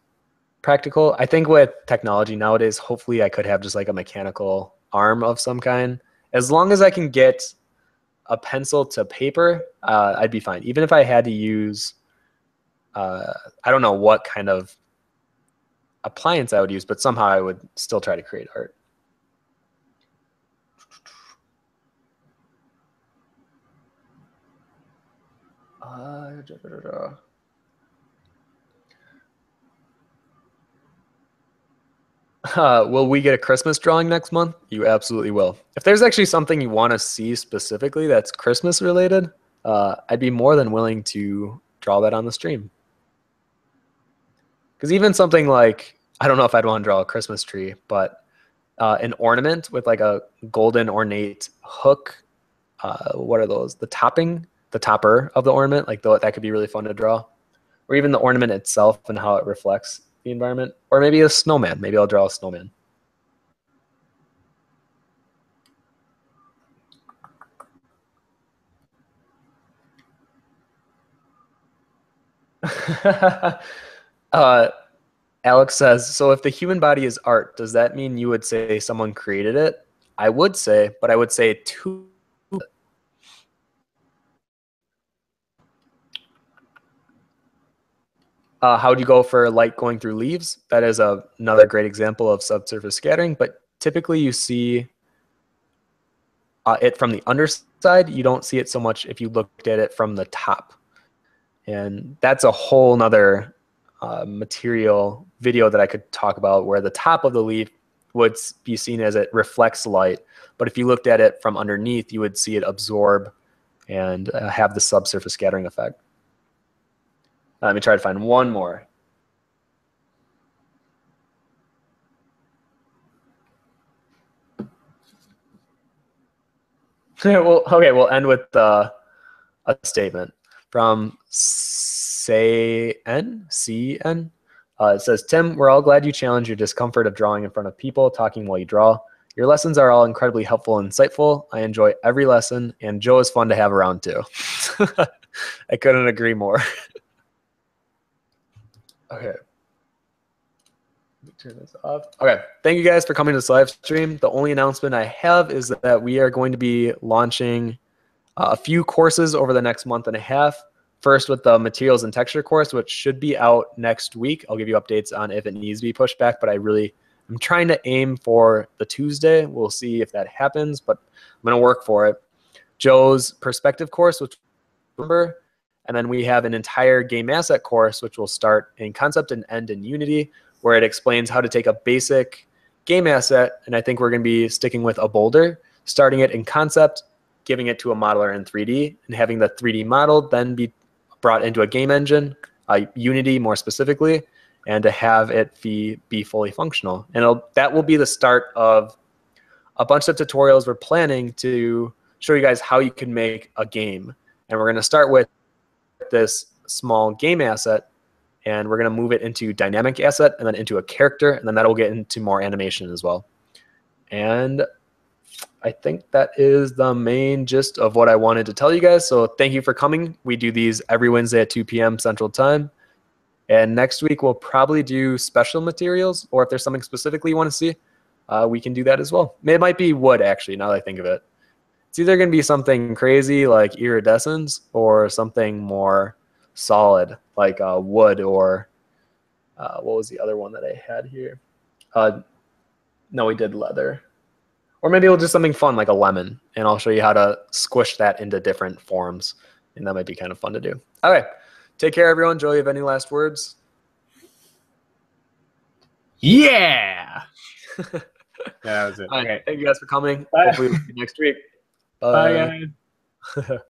practical. I think with technology nowadays, hopefully I could have just like a mechanical arm of some kind. As long as I can get a pencil to paper, uh, I'd be fine. Even if I had to use, uh, I don't know what kind of appliance I would use, but somehow I would still try to create art. Uh, da, da, da, Uh, will we get a Christmas drawing next month? You absolutely will. If there's actually something you want to see specifically that's Christmas related, uh, I'd be more than willing to draw that on the stream. Because even something like, I don't know if I'd want to draw a Christmas tree, but uh, an ornament with like a golden ornate hook. Uh, what are those? The topping, the topper of the ornament, like the, that could be really fun to draw. Or even the ornament itself and how it reflects the environment. Or maybe a snowman. Maybe I'll draw a snowman. uh, Alex says, so if the human body is art, does that mean you would say someone created it? I would say, but I would say two Uh, how would you go for light going through leaves? That is a, another great example of subsurface scattering, but typically you see uh, it from the underside. You don't see it so much if you looked at it from the top. And that's a whole nother uh, material video that I could talk about where the top of the leaf would be seen as it reflects light. But if you looked at it from underneath, you would see it absorb and uh, have the subsurface scattering effect. Let me try to find one more. well, okay, we'll end with uh, a statement from CN. CN. Uh, it says, Tim, we're all glad you challenge your discomfort of drawing in front of people, talking while you draw. Your lessons are all incredibly helpful and insightful. I enjoy every lesson, and Joe is fun to have around too. I couldn't agree more. Okay. Let me turn this off. Okay. Thank you guys for coming to this live stream. The only announcement I have is that we are going to be launching uh, a few courses over the next month and a half. First with the materials and texture course, which should be out next week. I'll give you updates on if it needs to be pushed back, but I really I'm trying to aim for the Tuesday. We'll see if that happens, but I'm going to work for it. Joe's perspective course, which remember and then we have an entire game asset course, which will start in concept and end in Unity, where it explains how to take a basic game asset. And I think we're going to be sticking with a boulder, starting it in concept, giving it to a modeler in 3D, and having the 3D model then be brought into a game engine, uh, Unity more specifically, and to have it be, be fully functional. And that will be the start of a bunch of tutorials we're planning to show you guys how you can make a game. And we're going to start with this small game asset and we're going to move it into dynamic asset and then into a character and then that'll get into more animation as well. And I think that is the main gist of what I wanted to tell you guys. So thank you for coming. We do these every Wednesday at 2 p.m. Central Time. And next week we'll probably do special materials or if there's something specifically you want to see, uh, we can do that as well. It might be wood actually, now that I think of it it's either going to be something crazy like iridescence or something more solid like uh, wood or uh, what was the other one that I had here? Uh, no, we did leather. Or maybe we'll do something fun like a lemon, and I'll show you how to squish that into different forms, and that might be kind of fun to do. Okay, take care, everyone. Joey, have any last words? Yeah. yeah, that was it. Right, okay. Thank you guys for coming. Bye. Hopefully next week. Bye. Bye